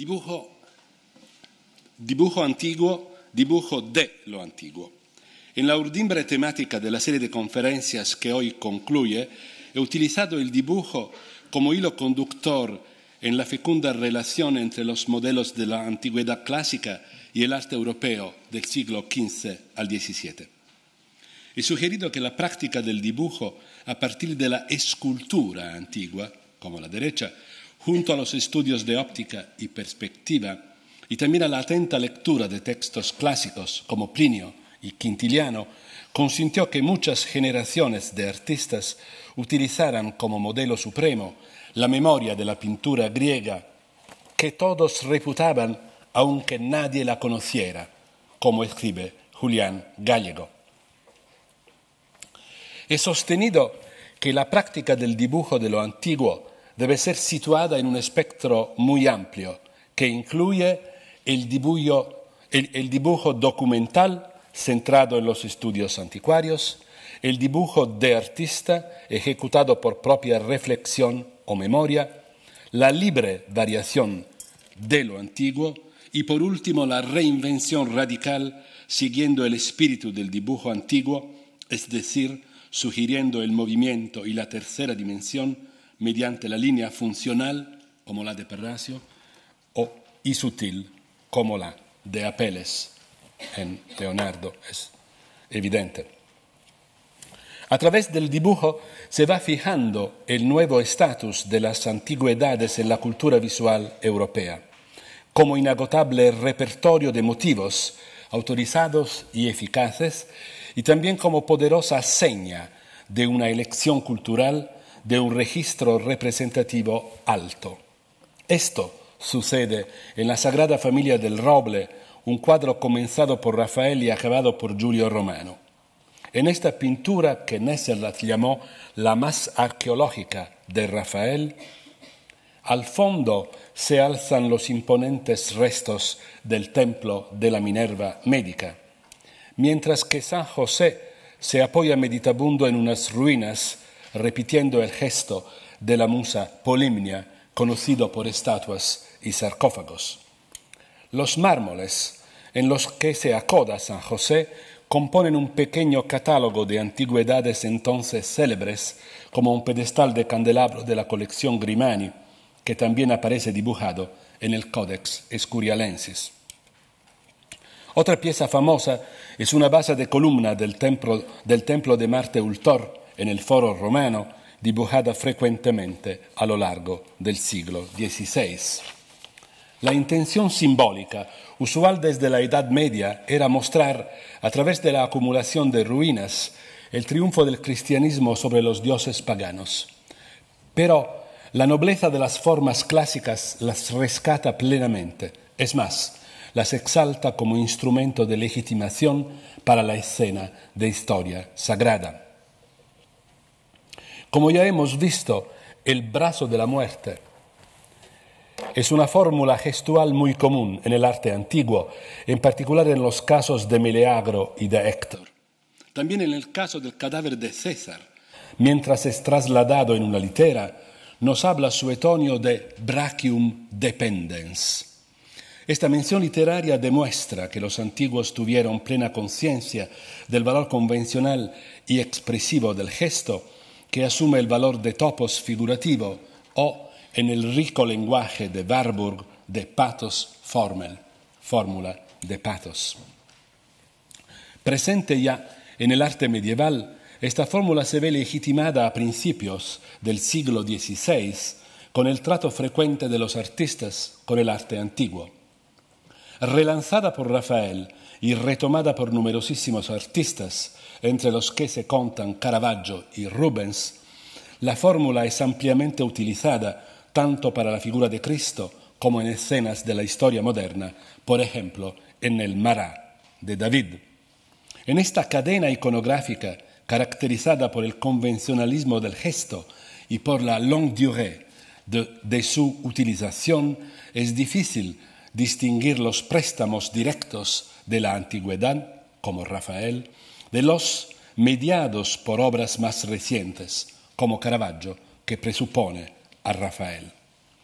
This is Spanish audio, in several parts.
Dibujo, dibujo antiguo, dibujo de lo antiguo. En la urdimbre temática de la serie de conferencias que hoy concluye, he utilizado el dibujo como hilo conductor en la fecunda relación entre los modelos de la antigüedad clásica y el arte europeo del siglo XV al XVII. He sugerido que la práctica del dibujo a partir de la escultura antigua, como la derecha, junto a los estudios de óptica y perspectiva, y también a la atenta lectura de textos clásicos como Plinio y Quintiliano, consintió que muchas generaciones de artistas utilizaran como modelo supremo la memoria de la pintura griega que todos reputaban aunque nadie la conociera, como escribe Julián Gallego. He sostenido que la práctica del dibujo de lo antiguo debe ser situada en un espectro muy amplio que incluye el dibujo, documental centrado en los estudios anticuarios, el dibujo de artista ejecutado por propia reflexión o memoria, la libre variación de lo antiguo y por último la reinvención radical siguiendo el espíritu del dibujo antiguo, es decir, sugiriendo el movimiento y la tercera dimensión mediante la línea funcional, como la de Perracio, o, y sutil, como la de Apeles en Leonardo. Es evidente. A través del dibujo se va fijando el nuevo estatus de las antigüedades en la cultura visual europea, como inagotable repertorio de motivos autorizados y eficaces, y también como poderosa seña de una elección cultural de un registro representativo alto. Esto sucede en la Sagrada Familia del Roble, un cuadro comenzado por Rafael y acabado por Giulio Romano. En esta pintura que Nesselat llamó la más arqueológica de Rafael, al fondo se alzan los imponentes restos del templo de la Minerva médica, mientras que San José se apoya meditabundo en unas ruinas, repitiendo el gesto de la musa Polimnia, conocido por estatuas y sarcófagos. Los mármoles en los que se acoda San José componen un pequeño catálogo de antigüedades entonces célebres, como un pedestal de candelabro de la colección Grimani, que también aparece dibujado en el Codex Escurialensis. Otra pieza famosa es una base de columna del templo, del templo de Marte Ultor en el foro romano, dibujada frecuentemente a lo largo del siglo XVI. La intención simbólica, usual desde la Edad Media, era mostrar, a través de la acumulación de ruinas, el triunfo del cristianismo sobre los dioses paganos. Pero la nobleza de las formas clásicas las rescata plenamente. Es más, las exalta como instrumento de legitimación para la escena de historia sagrada. Como ya hemos visto, el brazo de la muerte es una fórmula gestual muy común en el arte antiguo, en particular en los casos de Meleagro y de Héctor. También en el caso del cadáver de César. Mientras es trasladado en una litera, nos habla Suetonio de brachium dependens. Esta mención literaria demuestra que los antiguos tuvieron plena conciencia del valor convencional y expresivo del gesto, que asume el valor de topos figurativo o en el rico lenguaje de Warburg de pathos formel, fórmula de pathos. Presente ya en el arte medieval, esta fórmula se ve legitimada a principios del siglo XVI con el trato frecuente de los artistas con el arte antiguo. Relanzada por Rafael y retomada por numerosísimos artistas, entre los que se contan Caravaggio y Rubens, la fórmula es ampliamente utilizada tanto para la figura de Cristo como en escenas de la historia moderna, por ejemplo, en el Mará de David. En esta cadena iconográfica, caracterizada por el convencionalismo del gesto y por la longue durée de, de su utilización, es difícil distinguir los préstamos directos de la antigüedad, como Rafael, de los mediados por obras más recientes, como Caravaggio, que presupone a Rafael.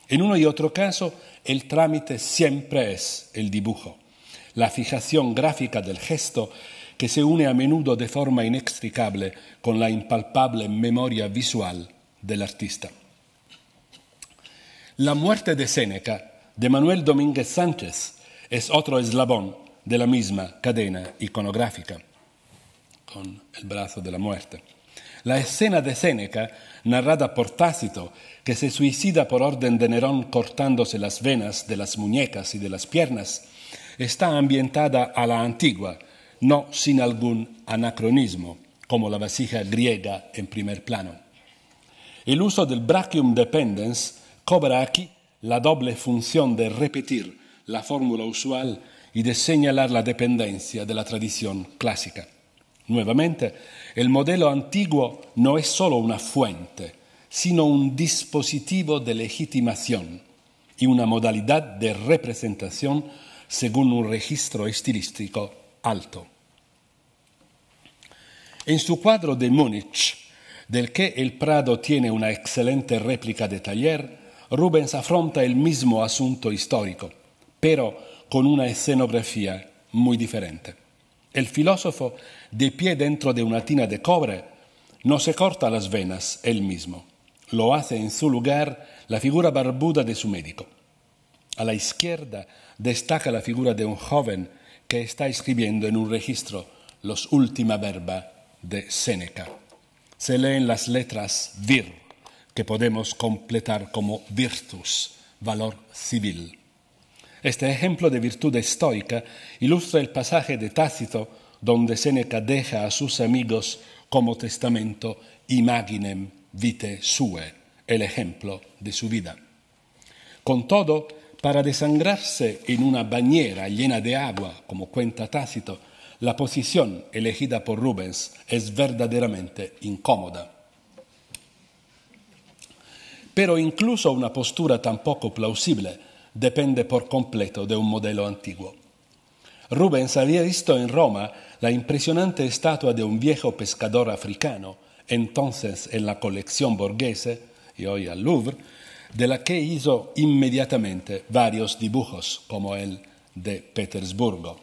En uno y otro caso, el trámite siempre es el dibujo, la fijación gráfica del gesto que se une a menudo de forma inextricable con la impalpable memoria visual del artista. La muerte de Séneca, de Manuel Domínguez Sánchez, es otro eslabón de la misma cadena iconográfica, con el brazo de la muerte. La escena de Séneca, narrada por Tácito, que se suicida por orden de Nerón cortándose las venas de las muñecas y de las piernas, está ambientada a la antigua, no sin algún anacronismo, como la vasija griega en primer plano. El uso del brachium dependens cobra aquí la doble función de repetir la fórmula usual y de señalar la dependencia de la tradición clásica. Nuevamente, el modelo antiguo no es sólo una fuente, sino un dispositivo de legitimación y una modalidad de representación según un registro estilístico alto. En su cuadro de Múnich, del que el Prado tiene una excelente réplica de taller, Rubens afronta el mismo asunto histórico, pero con una escenografía muy diferente. El filósofo, de pie dentro de una tina de cobre, no se corta las venas él mismo. Lo hace en su lugar la figura barbuda de su médico. A la izquierda destaca la figura de un joven que está escribiendo en un registro los última verba de Séneca. Se leen las letras vir, que podemos completar como virtus, valor civil. Este ejemplo de virtud estoica ilustra el pasaje de Tácito donde Séneca deja a sus amigos como testamento imaginem vitae sue, el ejemplo de su vida. Con todo, para desangrarse en una bañera llena de agua, como cuenta Tácito, la posición elegida por Rubens es verdaderamente incómoda. Pero incluso una postura tan poco plausible depende por completo de un modelo antiguo. Rubens había visto en Roma la impresionante estatua de un viejo pescador africano, entonces en la colección borghese y hoy al Louvre, de la que hizo inmediatamente varios dibujos, como el de Petersburgo.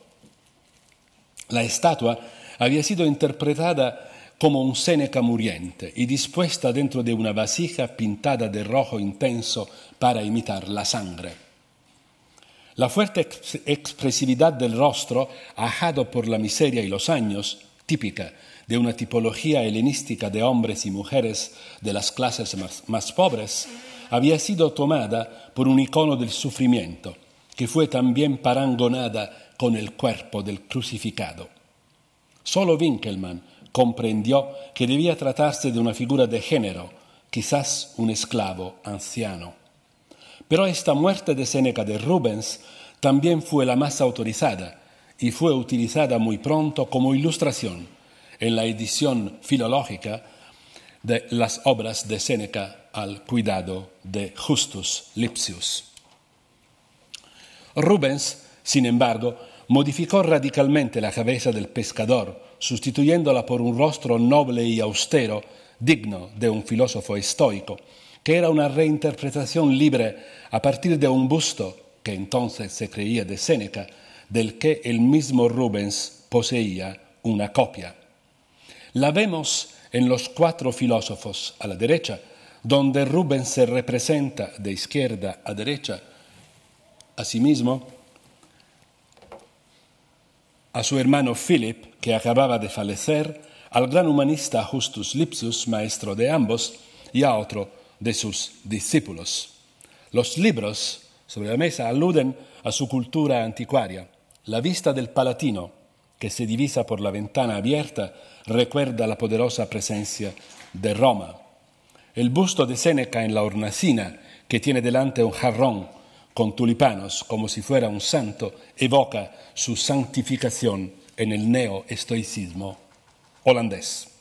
La estatua había sido interpretada como un Séneca muriente y dispuesta dentro de una vasija pintada de rojo intenso para imitar la sangre. La fuerte expresividad del rostro, ajado por la miseria y los años, típica de una tipología helenística de hombres y mujeres de las clases más, pobres, había sido tomada por un icono del sufrimiento, que fue también parangonada con el cuerpo del crucificado. Solo Winkelmann comprendió que debía tratarse de una figura de género, quizás un esclavo anciano. Pero esta muerte de Séneca de Rubens también fue la más autorizada y fue utilizada muy pronto como ilustración en la edición filológica de las obras de Séneca al cuidado de Justus Lipsius. Rubens, sin embargo, modificó radicalmente la cabeza del pescador, sustituyéndola por un rostro noble y austero, digno de un filósofo estoico, que era una reinterpretación libre a partir de un busto que entonces se creía de Séneca, del que el mismo Rubens poseía una copia. La vemos en los cuatro filósofos a la derecha, donde Rubens se representa de izquierda a derecha, asimismo a su hermano Philip, que acababa de fallecer, al gran humanista Justus Lipsius, maestro de ambos, y a otro de sus discípulos. Los libros sobre la mesa aluden a su cultura anticuaria. La vista del Palatino, que se divisa por la ventana abierta, recuerda la poderosa presencia de Roma. El busto de Séneca en la hornacina, que tiene delante un jarrón con tulipanos como si fuera un santo, evoca su santificación en el neoestoicismo holandés.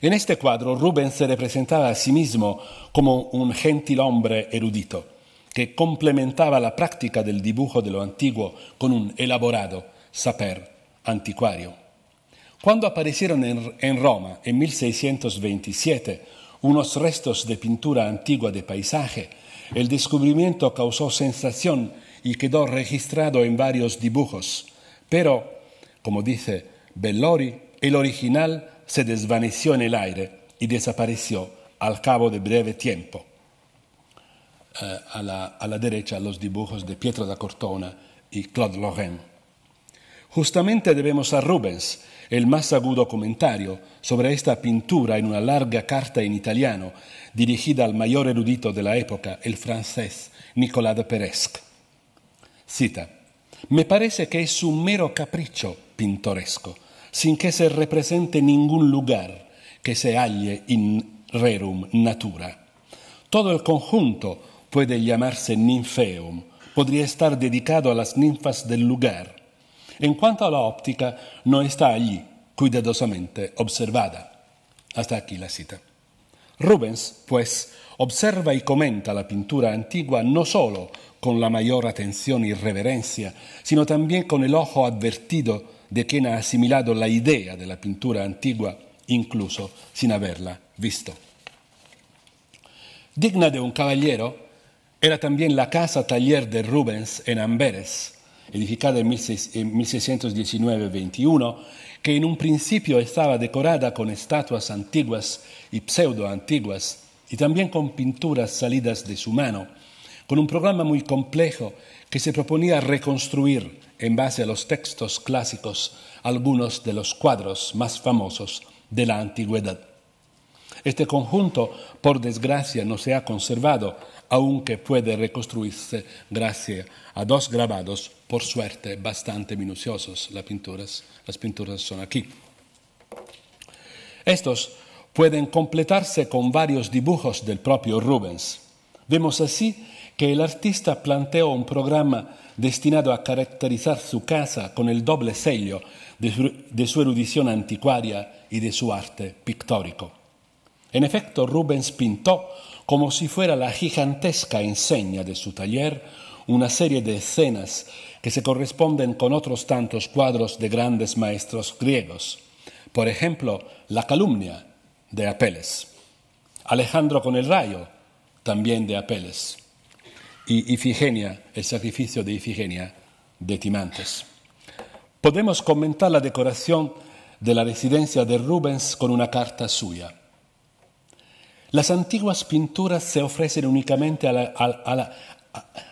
En este cuadro Rubens se representaba a sí mismo como un gentil hombre erudito, que complementaba la práctica del dibujo de lo antiguo con un elaborado saber anticuario. Cuando aparecieron en, Roma en 1627 unos restos de pintura antigua de paisaje, el descubrimiento causó sensación y quedó registrado en varios dibujos, pero, como dice Bellori, el original se desvaneció en el aire y desapareció al cabo de breve tiempo. Eh, a, la, derecha los dibujos de Pietro da Cortona y Claude Lorraine. Justamente debemos a Rubens el más agudo comentario sobre esta pintura en una larga carta en italiano dirigida al mayor erudito de la época, el francés Nicolas de Peresque. Cita, me parece que es un mero capricho pintoresco, sin que se represente ningún lugar que se halle in rerum natura. Todo el conjunto puede llamarse ninfeum, podría estar dedicado a las ninfas del lugar. En cuanto a la óptica, no está allí, cuidadosamente observada. Hasta aquí la cita. Rubens, pues, observa y comenta la pintura antigua no solo con la mayor atención y reverencia, sino también con el ojo advertido de quien ha asimilado la idea de la pintura antigua, incluso sin haberla visto. Digna de un caballero, era también la casa taller de Rubens en Amberes, edificada en 1619-21, que en un principio estaba decorada con estatuas antiguas y pseudo antiguas y también con pinturas salidas de su mano, con un programa muy complejo que se proponía reconstruir en base a los textos clásicos algunos de los cuadros más famosos de la antigüedad. Este conjunto, por desgracia, no se ha conservado, aunque puede reconstruirse gracias a dos grabados, por suerte, bastante minuciosos. Las pinturas, las pinturas son aquí. Estos pueden completarse con varios dibujos del propio Rubens. Vemos así que el artista planteó un programa destinado a caracterizar su casa con el doble sello de su, de su erudición anticuaria y de su arte pictórico. En efecto, Rubens pintó como si fuera la gigantesca enseña de su taller una serie de escenas que se corresponden con otros tantos cuadros de grandes maestros griegos. Por ejemplo, la calumnia de Apeles, Alejandro con el rayo, también de Apeles, y Ifigenia, el sacrificio de Ifigenia de Timantes. Podemos comentar la decoración de la residencia de Rubens con una carta suya. Las antiguas pinturas se ofrecen únicamente a la,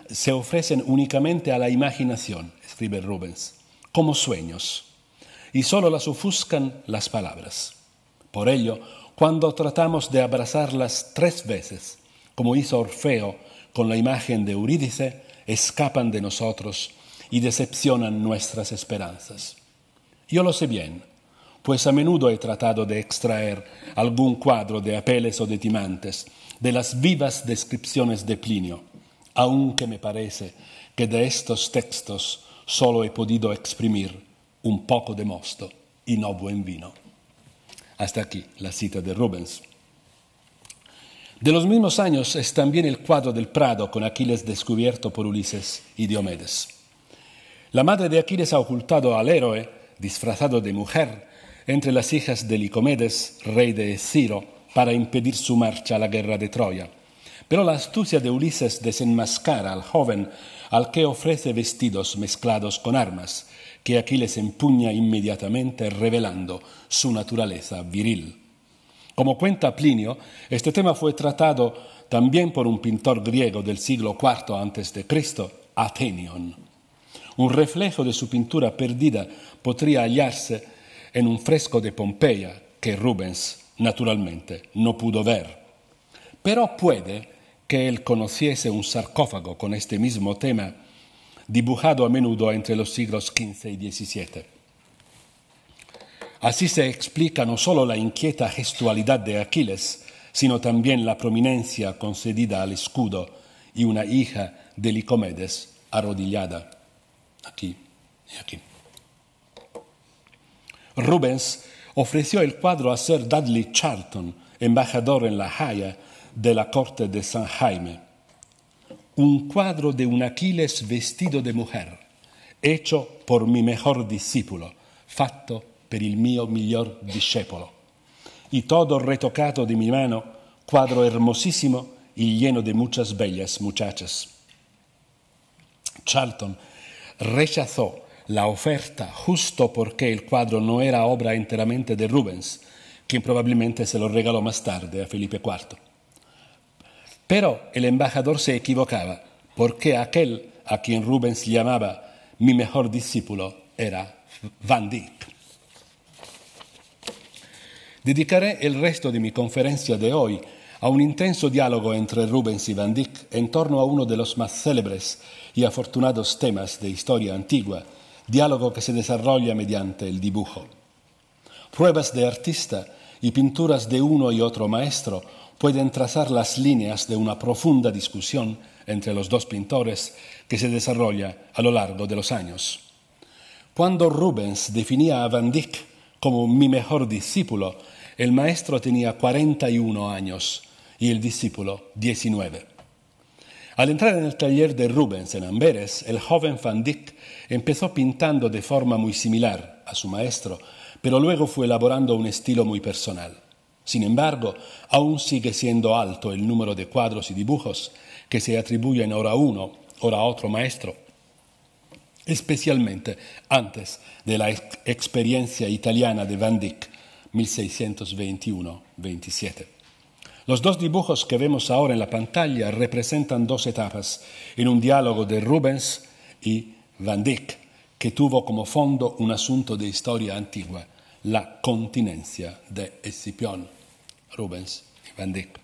se ofrecen únicamente a la imaginación, escribe Rubens, como sueños, y solo las ofuscan las palabras. Por ello, cuando tratamos de abrazarlas tres veces, como hizo Orfeo con la imagen de Eurídice, escapan de nosotros y decepcionan nuestras esperanzas. Yo lo sé bien, pues a menudo he tratado de extraer algún cuadro de Apeles o de Timantes de las vivas descripciones de Plinio, aunque me parece que de estos textos solo he podido exprimir un poco de mosto y no buen vino. Hasta aquí la cita de Rubens. De los mismos años es también el cuadro del Prado con Aquiles descubierto por Ulises y Diomedes. La madre de Aquiles ha ocultado al héroe, disfrazado de mujer, entre las hijas de Licomedes, rey de Ciro, para impedir su marcha a la guerra de Troya. Pero la astucia de Ulises desenmascara al joven al que ofrece vestidos mezclados con armas, que Aquiles empuña inmediatamente revelando su naturaleza viril. Como cuenta Plinio, este tema fue tratado también por un pintor griego del siglo IV a.C., Athenion. Un reflejo de su pintura perdida podría hallarse en un fresco de Pompeya que Rubens naturalmente no pudo ver. Pero puede que él conociese un sarcófago con este mismo tema, dibujado a menudo entre los siglos XV y XVII. Así se explica no solo la inquieta gestualidad de Aquiles, sino también la prominencia concedida al escudo y una hija de Licomedes arrodillada aquí y aquí. Rubens ofreció el cuadro a Sir Dudley Charlton, embajador en La Haya de la corte de San Jaime. Un cuadro de un Aquiles vestido de mujer, hecho por mi mejor discípulo, fatto per il mio miglior discepolo, y todo retocado de mi mano cuadro hermosísimo y lleno de muchas bellas muchachas. Charlton rechazó la oferta justo porque el cuadro no era obra enteramente de Rubens, quien probablemente se lo regaló más tarde a Felipe IV. Pero el embajador se equivocaba, porque aquel a quien Rubens llamaba mi mejor discípulo era Van Dyck. Dedicaré el resto de mi conferencia de hoy a un intenso diálogo entre Rubens y Van Dyck en torno a uno de los más célebres y afortunados temas de historia antigua, diálogo que se desarrolla mediante el dibujo. Pruebas de artista y pinturas de uno y otro maestro pueden trazar las líneas de una profunda discusión entre los dos pintores que se desarrolla a lo largo de los años. Cuando Rubens definía a Van Dyck como mi mejor discípulo, el maestro tenía 41 años y el discípulo 19. Al entrar en el taller de Rubens en Amberes, el joven Van Dyck empezó pintando de forma muy similar a su maestro, pero luego fue elaborando un estilo muy personal. Sin embargo, aún sigue siendo alto el número de cuadros y dibujos que se atribuyen ahora a uno, ahora a otro maestro, especialmente antes de la experiencia italiana de Van Dyck, 1621-27. Los dos dibujos que vemos ahora en la pantalla representan dos etapas en un diálogo de Rubens y Van Dyck, que tuvo como fondo un asunto de historia antigua, la continencia de Escipión. Rubens y Van Dyck.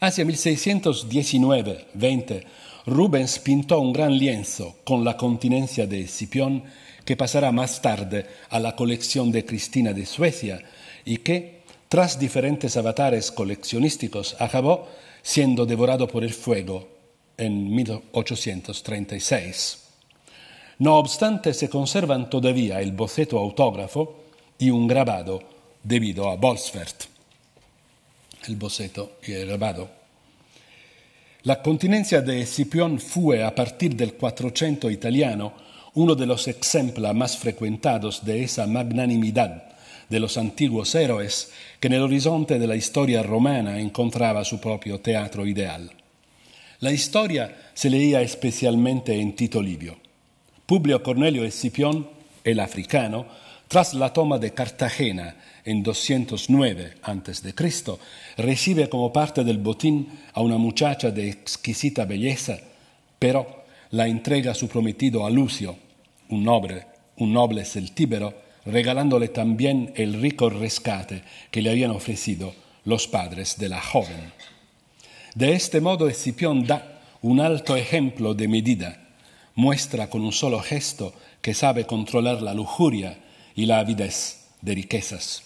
Hacia 1619-20, Rubens pintó un gran lienzo con la continencia de Escipión que pasará más tarde a la colección de Cristina de Suecia y que, tras diferentes avatares coleccionísticos, acabó siendo devorado por el fuego en 1836. No obstante, se conservan todavía el boceto autógrafo y un grabado debido a Bolsfert, el boceto y el grabado. La continencia de Escipión fue, a partir del 400 italiano, uno de los ejemplos más frecuentados de esa magnanimidad de los antiguos héroes que en el horizonte de la historia romana encontraba su propio teatro ideal. La historia se leía especialmente en Tito Livio. Publio Cornelio Escipión, el africano, tras la toma de Cartagena en 209 a.C., recibe como parte del botín a una muchacha de exquisita belleza, pero la entrega a su prometido a Lucio, un noble, un noble celtíbero, regalándole también el rico rescate que le habían ofrecido los padres de la joven. De este modo Escipión da un alto ejemplo de medida, muestra con un solo gesto que sabe controlar la lujuria y la avidez de riquezas.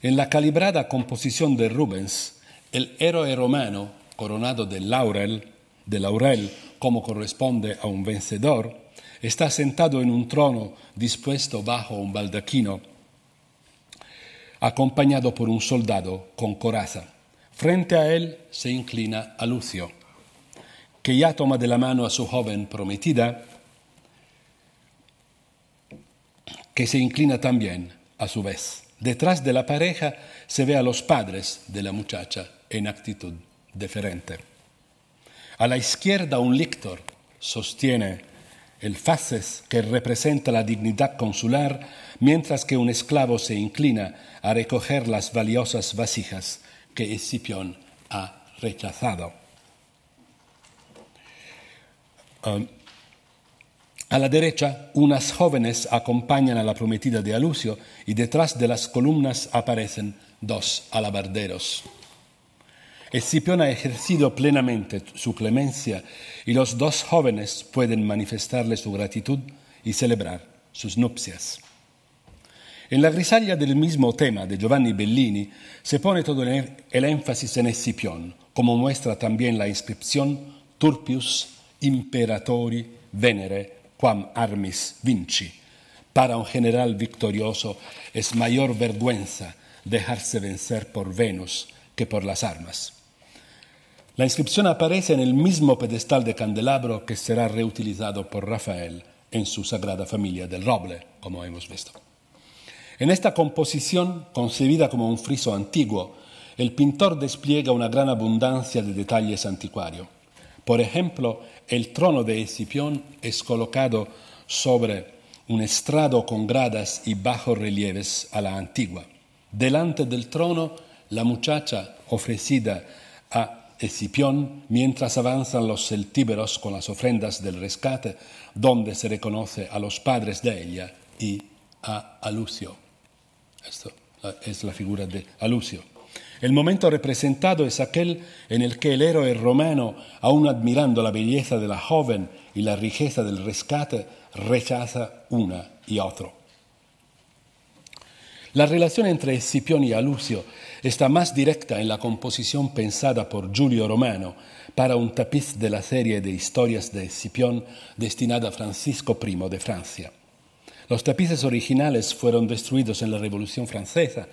En la calibrada composición de Rubens, el héroe romano, coronado de laurel, de laurel como corresponde a un vencedor, está sentado en un trono dispuesto bajo un baldaquino, acompañado por un soldado con coraza. Frente a él se inclina a Lucio, que ya toma de la mano a su joven prometida, que se inclina también a su vez. Detrás de la pareja se ve a los padres de la muchacha en actitud diferente. A la izquierda un lictor sostiene el faces que representa la dignidad consular, mientras que un esclavo se inclina a recoger las valiosas vasijas que Escipión ha rechazado. Um, a la derecha, unas jóvenes acompañan a la prometida de Alucio y detrás de las columnas aparecen dos alabarderos. Escipión ha ejercido plenamente su clemencia y los dos jóvenes pueden manifestarle su gratitud y celebrar sus nupcias. En la grisalla del mismo tema de Giovanni Bellini se pone todo el énfasis en Escipión, como muestra también la inscripción Turpius Imperatori Venere quam armis vinci. Para un general victorioso es mayor vergüenza dejarse vencer por Venus que por las armas. La inscripción aparece en el mismo pedestal de candelabro que será reutilizado por Rafael en su Sagrada Familia del Roble, como hemos visto. En esta composición, concebida como un friso antiguo, el pintor despliega una gran abundancia de detalles anticuarios. Por ejemplo, el trono de Escipión es colocado sobre un estrado con gradas y bajos relieves a la antigua. Delante del trono, la muchacha ofrecida a Escipión mientras avanzan los celtíberos con las ofrendas del rescate, donde se reconoce a los padres de ella y a Alucio. Esto es la figura de Alucio. El momento representado es aquel en el que el héroe romano, aun admirando la belleza de la joven y la riqueza del rescate, rechaza una y otro. La relación entre Escipión y Alucio está más directa en la composición pensada por Giulio Romano para un tapiz de la serie de historias de Escipión destinada a Francisco I de Francia. Los tapices originales fueron destruidos en la Revolución Francesa,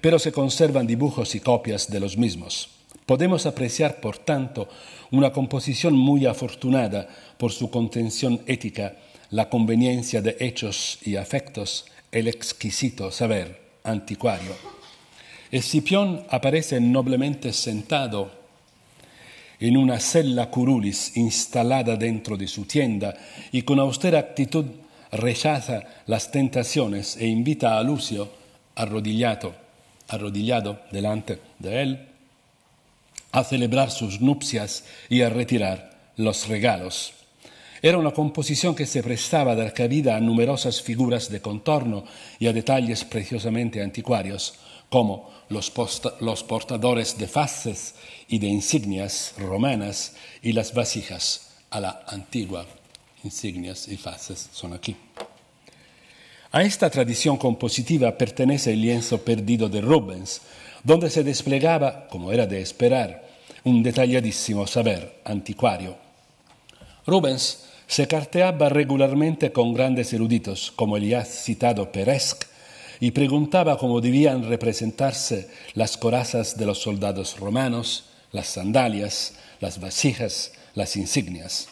pero se conservan dibujos y copias de los mismos. Podemos apreciar, por tanto, una composición muy afortunada por su contención ética, la conveniencia de hechos y afectos, el exquisito saber anticuario. Escipión aparece noblemente sentado en una cella curulis instalada dentro de su tienda y con austera actitud rechaza las tentaciones e invita a Lucio, arrodillado, arrodillado delante de él, a celebrar sus nupcias y a retirar los regalos. Era una composición que se prestaba a dar cabida a numerosas figuras de contorno y a detalles preciosamente anticuarios, como los, los portadores de faces y de insignias romanas y las vasijas a la antigua insignias y fases son aquí. A esta tradición compositiva pertenece el lienzo perdido de Rubens, donde se desplegaba, como era de esperar, un detalladísimo saber anticuario. Rubens se carteaba regularmente con grandes eruditos, como el ya citado Peresc, y preguntaba cómo debían representarse las corazas de los soldados romanos, las sandalias, las vasijas, las insignias.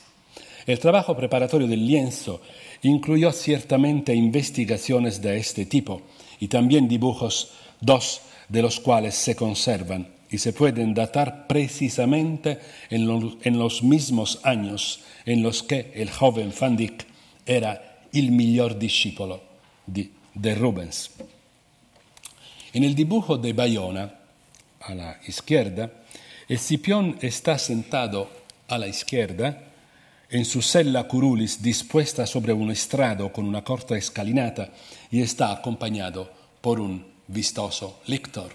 El trabajo preparatorio del lienzo incluyó ciertamente investigaciones de este tipo y también dibujos, dos de los cuales se conservan y se pueden datar precisamente en, los mismos años en los que el joven Van Dyck era el mejor discípulo de, de Rubens. En el dibujo de Bayona, a la izquierda, Escipión está sentado a la izquierda en su cella curulis dispuesta sobre un estrado con una corta escalinata y está acompañado por un vistoso lictor,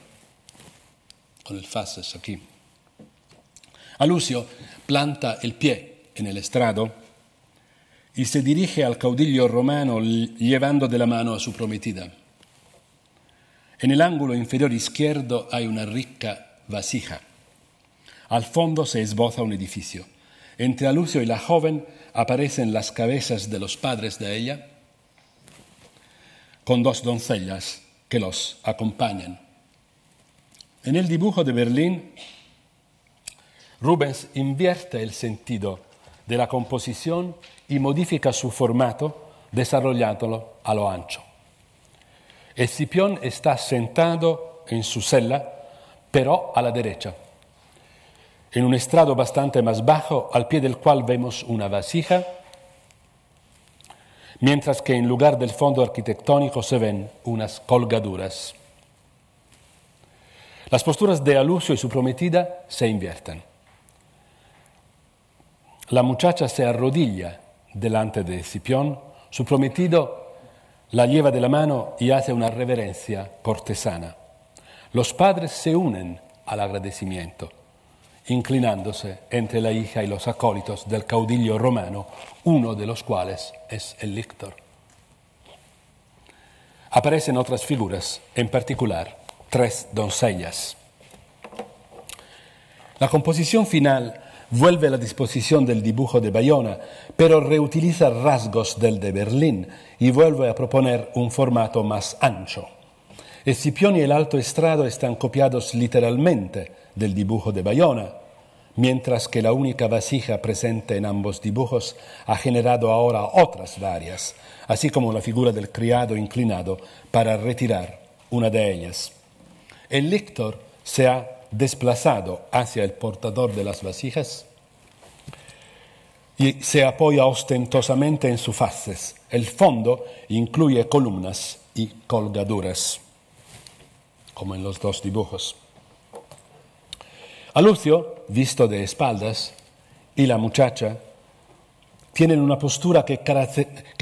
con el faces aquí. Alucio planta el pie en el estrado y se dirige al caudillo romano llevando de la mano a su prometida. En el ángulo inferior izquierdo hay una rica vasija. Al fondo se esboza un edificio. Entre Alucio y la joven aparecen las cabezas de los padres de ella, con dos doncellas que los acompañan. En el dibujo de Berlín, Rubens invierte el sentido de la composición y modifica su formato desarrollándolo a lo ancho. Escipión está sentado en su celda, pero a la derecha en un estrado bastante más bajo, al pie del cual vemos una vasija, mientras que en lugar del fondo arquitectónico se ven unas colgaduras. Las posturas de Alucio y su prometida se invierten. La muchacha se arrodilla delante de Escipión, su prometido la lleva de la mano y hace una reverencia cortesana. Los padres se unen al agradecimiento inclinándose entre la hija y los acólitos del caudillo romano, uno de los cuales es el lictor. Aparecen otras figuras, en particular tres doncellas. La composición final vuelve a la disposición del dibujo de Bayona, pero reutiliza rasgos del de Berlín y vuelve a proponer un formato más ancho. Escipión y el alto estrado están copiados literalmente del dibujo de Bayona, mientras que la única vasija presente en ambos dibujos ha generado ahora otras varias, así como la figura del criado inclinado para retirar una de ellas. El lector se ha desplazado hacia el portador de las vasijas y se apoya ostentosamente en sus faces. El fondo incluye columnas y colgaduras, como en los dos dibujos. Alucio, visto de espaldas, y la muchacha tienen una postura que,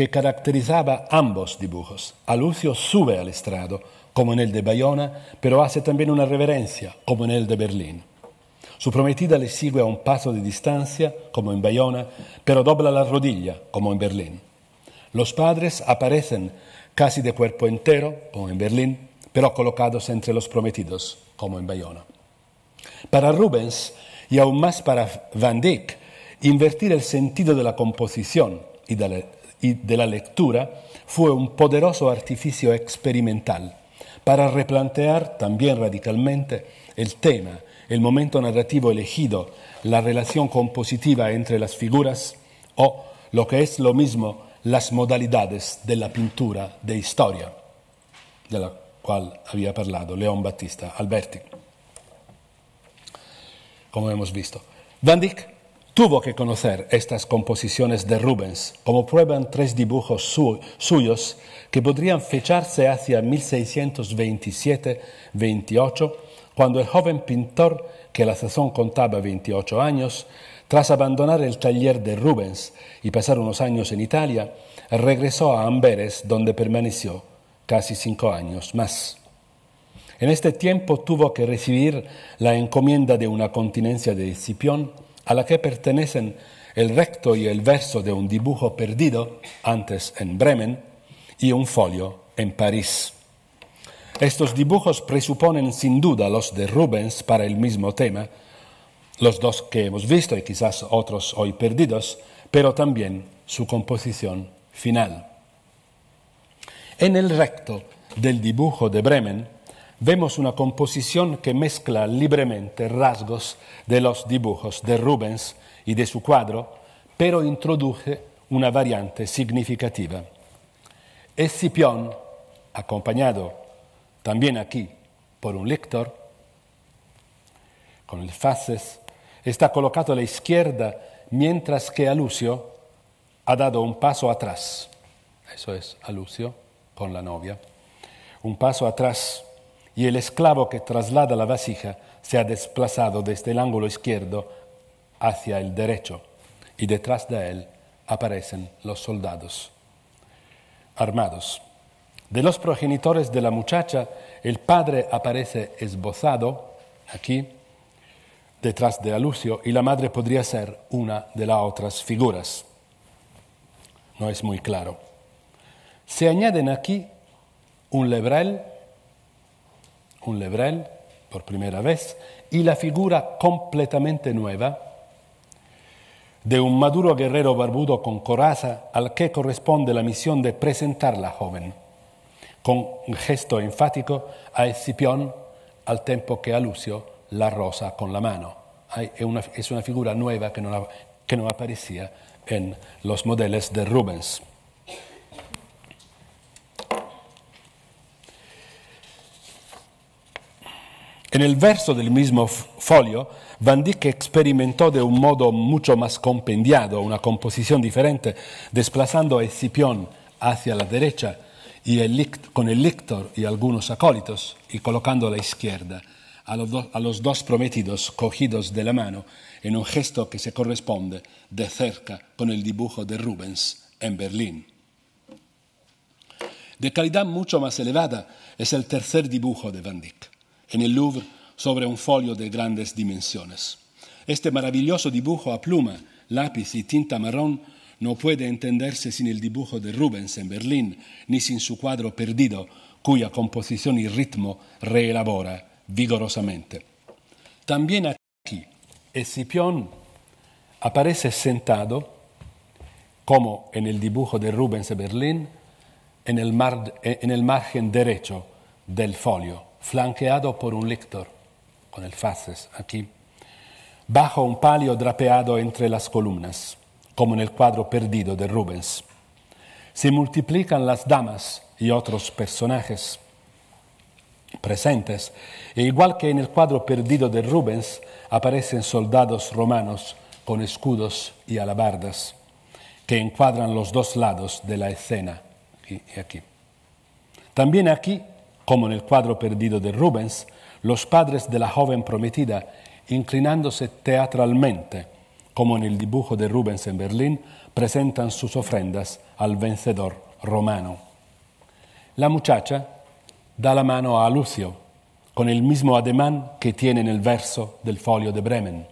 caracterizaba ambos dibujos. Alucio sube al estrado, como en el de Bayona, pero hace también una reverencia, como en el de Berlín. Su prometida le sigue a un paso de distancia, como en Bayona, pero dobla la rodilla, como en Berlín. Los padres aparecen casi de cuerpo entero, como en Berlín, pero colocados entre los prometidos, como en Bayona. Para Rubens, y aún más para Van Dyck, invertir el sentido de la composición y de la, y de la lectura fue un poderoso artificio experimental para replantear también radicalmente el tema el momento narrativo elegido, la relación compositiva entre las figuras o, lo que es lo mismo, las modalidades de la pintura de historia, de la cual había hablado León Battista Alberti. Como hemos visto. Van Dyck tuvo que conocer estas composiciones de Rubens, como prueban tres dibujos suyos que podrían fecharse hacia 1627-28 cuando el joven pintor, que a la sazón contaba 28 años, tras abandonar el taller de Rubens y pasar unos años en Italia, regresó a Amberes, donde permaneció casi cinco años más. En este tiempo tuvo que recibir la encomienda de una continencia de Escipión, a la que pertenecen el recto y el verso de un dibujo perdido, antes en Bremen, y un folio en París. Estos dibujos presuponen sin duda los de Rubens para el mismo tema, los dos que hemos visto y quizás otros hoy perdidos, pero también su composición final. En el recto del dibujo de Bremen vemos una composición que mezcla libremente rasgos de los dibujos de Rubens y de su cuadro, pero introduce una variante significativa. Escipión, acompañado también aquí por un lector, con el faces, está colocado a la izquierda, mientras que Alucio ha dado un paso atrás. Eso es Alucio con la novia. Un paso atrás y el esclavo que traslada la vasija se ha desplazado desde el ángulo izquierdo hacia el derecho y detrás de él aparecen los soldados armados. De los progenitores de la muchacha, el padre aparece esbozado aquí, detrás de Alucio, y la madre podría ser una de las otras figuras. No es muy claro. Se añaden aquí un lebrel, un lebrel por primera vez, y la figura completamente nueva de un maduro guerrero barbudo con coraza al que corresponde la misión de presentar la joven con un gesto enfático a Escipión al tiempo que a Lucio la rosa con la mano. Es una, figura nueva que no aparecía en los modelos de Rubens. En el verso del mismo folio, Van Dyck experimentó de un modo mucho más compendiado una composición diferente, desplazando a Escipión hacia la derecha y con el lictor y algunos acólitos y colocando a la izquierda a los, a los dos prometidos cogidos de la mano en un gesto que se corresponde de cerca con el dibujo de Rubens en Berlín. De calidad mucho más elevada es el tercer dibujo de Van Dyck, en el Louvre sobre un folio de grandes dimensiones. Este maravilloso dibujo a pluma, lápiz y tinta marrón no puede entenderse sin el dibujo de Rubens en Berlín, ni sin su cuadro perdido, cuya composición y ritmo reelabora vigorosamente. También aquí, Escipión aparece sentado, como en el dibujo de Rubens en Berlín, en el, en el margen derecho del folio, flanqueado por un lector, con el faces aquí, bajo un palio drapeado entre las columnas como en el cuadro perdido de Rubens. Se multiplican las damas y otros personajes. presentes, e igual que en el cuadro perdido de Rubens, aparecen soldados romanos con escudos y alabardas que encuadran los dos lados de la escena. Y aquí. También aquí, como en el cuadro perdido de Rubens, los padres de la joven prometida, inclinándose teatralmente, como en el dibujo de Rubens en Berlín, presentan sus ofrendas al vencedor romano. La muchacha da la mano a Lucio, con el mismo ademán que tiene en el verso del folio de Bremen.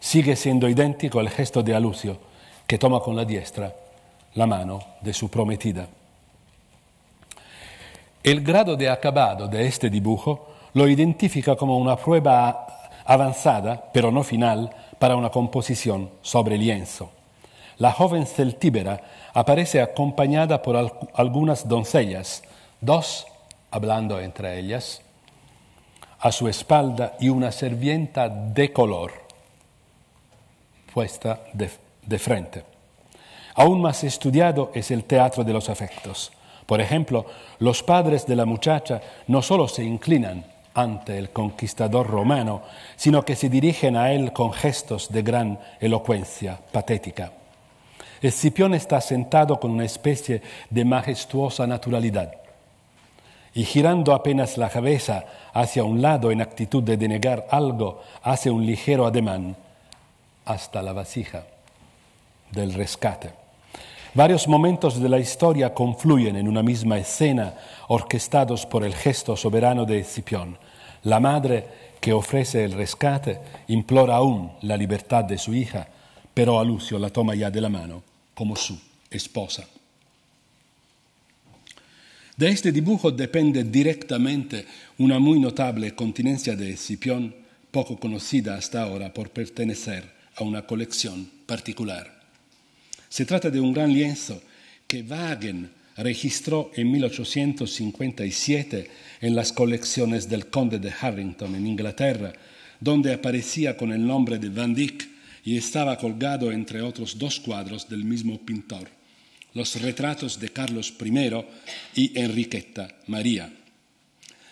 Sigue siendo idéntico el gesto de Alucio, que toma con la diestra la mano de su prometida. El grado de acabado de este dibujo lo identifica como una prueba avanzada, pero no final, para una composición sobre lienzo. La joven celtíbera aparece acompañada por algunas doncellas, dos hablando entre ellas, a su espalda y una servienta de color puesta de frente. Aún más estudiado es el teatro de los afectos. Por ejemplo, los padres de la muchacha no solo se inclinan ante el conquistador romano, sino que se dirigen a él con gestos de gran elocuencia patética. Escipión está sentado con una especie de majestuosa naturalidad y girando apenas la cabeza hacia un lado en actitud de denegar algo, hace un ligero ademán hasta la vasija del rescate. Varios momentos de la historia confluyen en una misma escena, orquestados por el gesto soberano de Escipión. La madre que ofrece el rescate implora aún la libertad de su hija, pero a Lucio la toma ya de la mano como su esposa. De este dibujo depende directamente una muy notable continencia de Escipión, poco conocida hasta ahora por pertenecer a una colección particular. Se trata de un gran lienzo que Wagen registró en 1857 en las colecciones del conde de Harrington en Inglaterra, donde aparecía con el nombre de Van Dyck y estaba colgado entre otros dos cuadros del mismo pintor, los retratos de Carlos I y Enriqueta María.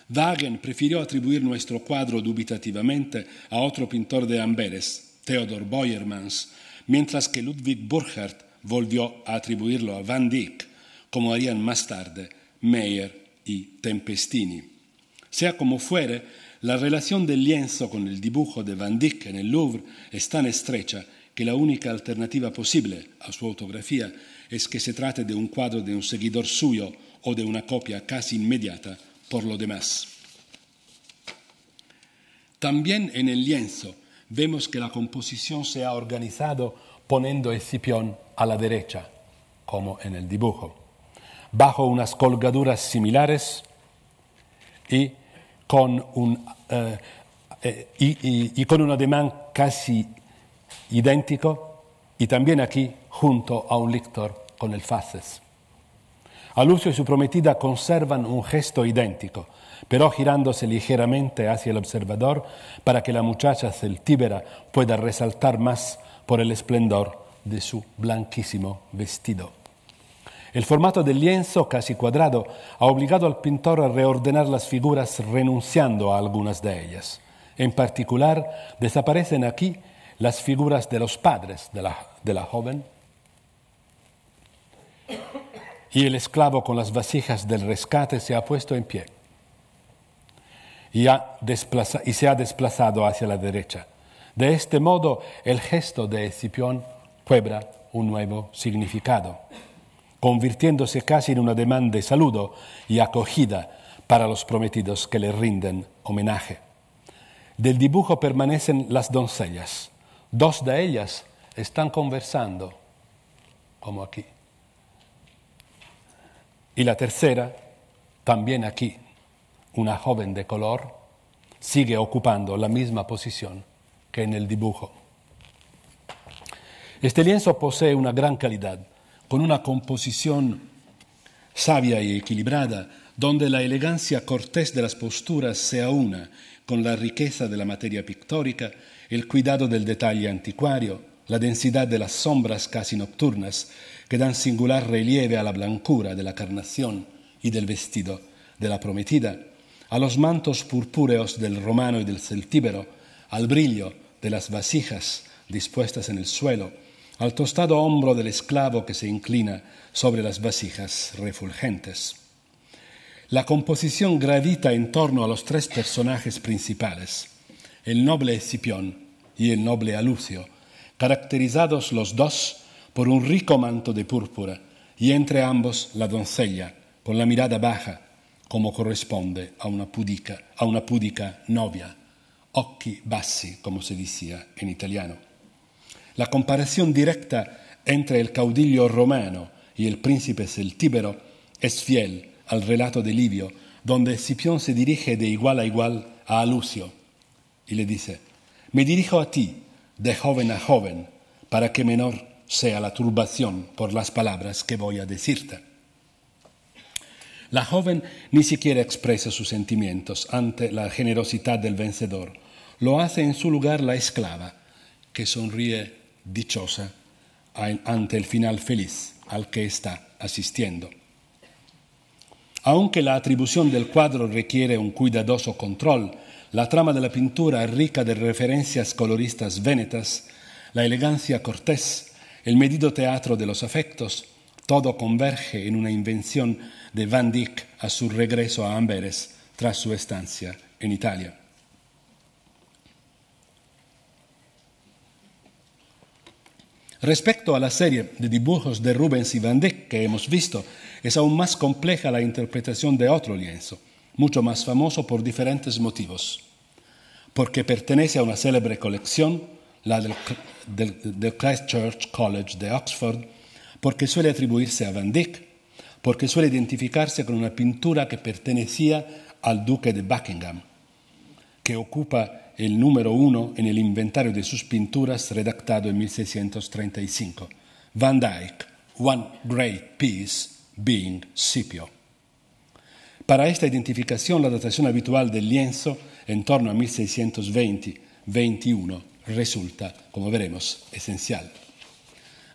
Wagen prefirió atribuir nuestro cuadro dubitativamente a otro pintor de Amberes, Theodor Boyermans, mientras que Ludwig Burkhardt volvió a atribuirlo a Van Dyck, como harían más tarde Meyer y Tempestini. Sea como fuere, la relación del lienzo con el dibujo de Van Dyck en el Louvre es tan estrecha que la única alternativa posible a su autografía es que se trate de un cuadro de un seguidor suyo o de una copia casi inmediata por lo demás. También en el lienzo vemos que la composición se ha organizado poniendo Escipión a la derecha, como en el dibujo, bajo unas colgaduras similares y con un, eh, eh, y, con un ademán casi idéntico y también aquí junto a un lictor con el faces. Alucio y su prometida conservan un gesto idéntico, pero girándose ligeramente hacia el observador para que la muchacha celtíbera pueda resaltar más por el esplendor de su blanquísimo vestido. El formato del lienzo, casi cuadrado, ha obligado al pintor a reordenar las figuras renunciando a algunas de ellas. En particular, desaparecen aquí las figuras de los padres de la, joven y el esclavo con las vasijas del rescate se ha puesto en pie y, y se ha desplazado hacia la derecha. De este modo, el gesto de Escipión cobra un nuevo significado, convirtiéndose casi en una demanda de saludo y acogida para los prometidos que le rinden homenaje. Del dibujo permanecen las doncellas. Dos de ellas están conversando, como aquí. Y la tercera, también aquí, una joven de color, sigue ocupando la misma posición que en el dibujo. Este lienzo posee una gran calidad, con una composición sabia y equilibrada, donde la elegancia cortés de las posturas se aúna con la riqueza de la materia pictórica, el cuidado del detalle anticuario, la densidad de las sombras casi nocturnas, que dan singular relieve a la blancura de la carnación y del vestido de la prometida, a los mantos purpúreos del romano y del celtíbero, al brillo de las vasijas dispuestas en el suelo, al tostado hombro del esclavo que se inclina sobre las vasijas refulgentes. La composición gravita en torno a los tres personajes principales, el noble Escipión y el noble Alucio, caracterizados los dos por un rico manto de púrpura y entre ambos la doncella, con la mirada baja, como corresponde a una pudica, a una pudica novia, occhi bassi, como se decía en italiano. La comparación directa entre el caudillo romano y el príncipe celtíbero es fiel al relato de Livio, donde Escipión se dirige de igual a igual a Alucio y le dice, me dirijo a ti, de joven a joven, para que menor sea la turbación por las palabras que voy a decirte. La joven ni siquiera expresa sus sentimientos ante la generosidad del vencedor. Lo hace en su lugar la esclava, que sonríe dichosa ante el final feliz al que está asistiendo. Aunque la atribución del cuadro requiere un cuidadoso control, la trama de la pintura es rica de referencias coloristas vénetas, la elegancia cortés, el medido teatro de los afectos, todo converge en una invención de Van Dyck a su regreso a Amberes tras su estancia en Italia. Respecto a la serie de dibujos de Rubens y Van Dyck que hemos visto, es aún más compleja la interpretación de otro lienzo, mucho más famoso por diferentes motivos. Porque pertenece a una célebre colección, la del, del, Christchurch College de Oxford, porque suele atribuirse a Van Dyck, porque suele identificarse con una pintura que pertenecía al duque de Buckingham, que ocupa el número uno en el inventario de sus pinturas redactado en 1635. Van Dyck, One Great Piece Being Scipio. Para esta identificación, la datación habitual del lienzo, en torno a 1620-21, resulta, como veremos, esencial.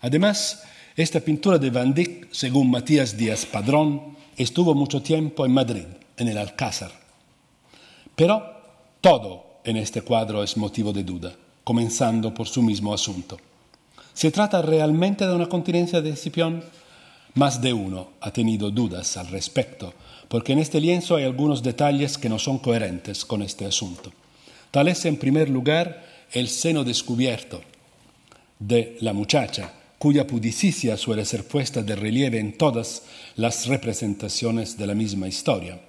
Además, esta pintura de Van Dyck, según Matías Díaz Padrón, estuvo mucho tiempo en Madrid, en el Alcázar. Pero todo en este cuadro es motivo de duda, comenzando por su mismo asunto. ¿Se trata realmente de una continencia de Escipión? Más de uno ha tenido dudas al respecto, porque en este lienzo hay algunos detalles que no son coherentes con este asunto. Tal es, en primer lugar, el seno descubierto de la muchacha, cuya pudicicia suele ser puesta de relieve en todas las representaciones de la misma historia,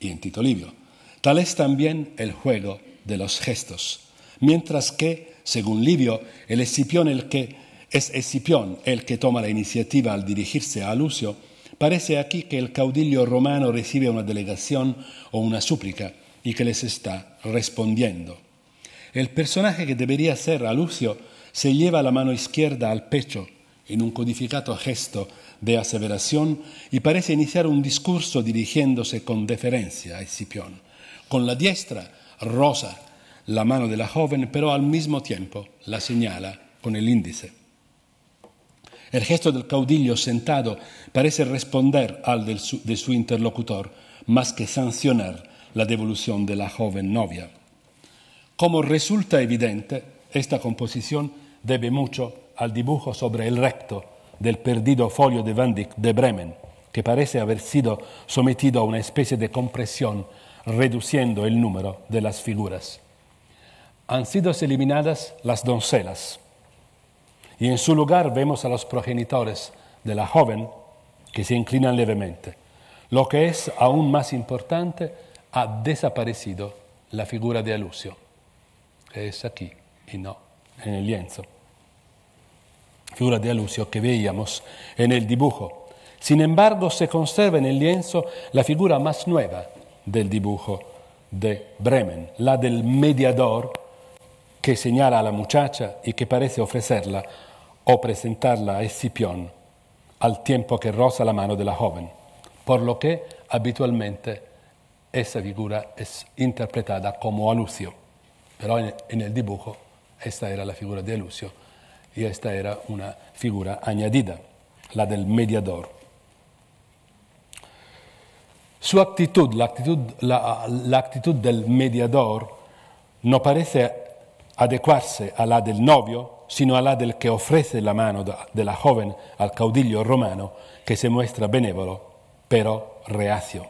y en Tito Livio. Tal es también el juego de los gestos, mientras que, según Livio, el Escipión el que es Escipión el que toma la iniciativa al dirigirse a Lucio, Parece aquí que el caudillo romano recibe una delegación o una súplica y que les está respondiendo. El personaje que debería ser Alucio se lleva la mano izquierda al pecho en un codificado gesto de aseveración y parece iniciar un discurso dirigiéndose con deferencia a Escipión. Con la diestra rosa la mano de la joven, pero al mismo tiempo la señala con el índice. El gesto del caudillo sentado parece responder al de su, interlocutor, más que sancionar la devolución de la joven novia. Como resulta evidente, esta composición debe mucho al dibujo sobre el recto del perdido folio de Van Dyck de Bremen, que parece haber sido sometido a una especie de compresión, reduciendo el número de las figuras. Han sido eliminadas las doncellas, y en su lugar vemos a los progenitores de la joven que se inclinan levemente. Lo que es aún más importante, ha desaparecido la figura de Alucio. Es aquí y no en el lienzo. Figura de Alucio que veíamos en el dibujo. Sin embargo, se conserva en el lienzo la figura más nueva del dibujo de Bremen, la del mediador que señala a la muchacha y que parece ofrecerla o presentarla a Escipión al tiempo que roza la mano de la joven, por lo que habitualmente esa figura es interpretada como Alucio, pero en el dibujo esta era la figura de Alucio y esta era una figura añadida, la del mediador. Su actitud, la actitud, la, actitud del mediador, no parece adecuarse a la del novio, sino a la del que ofrece la mano de la joven al caudillo romano, que se muestra benévolo, pero reacio.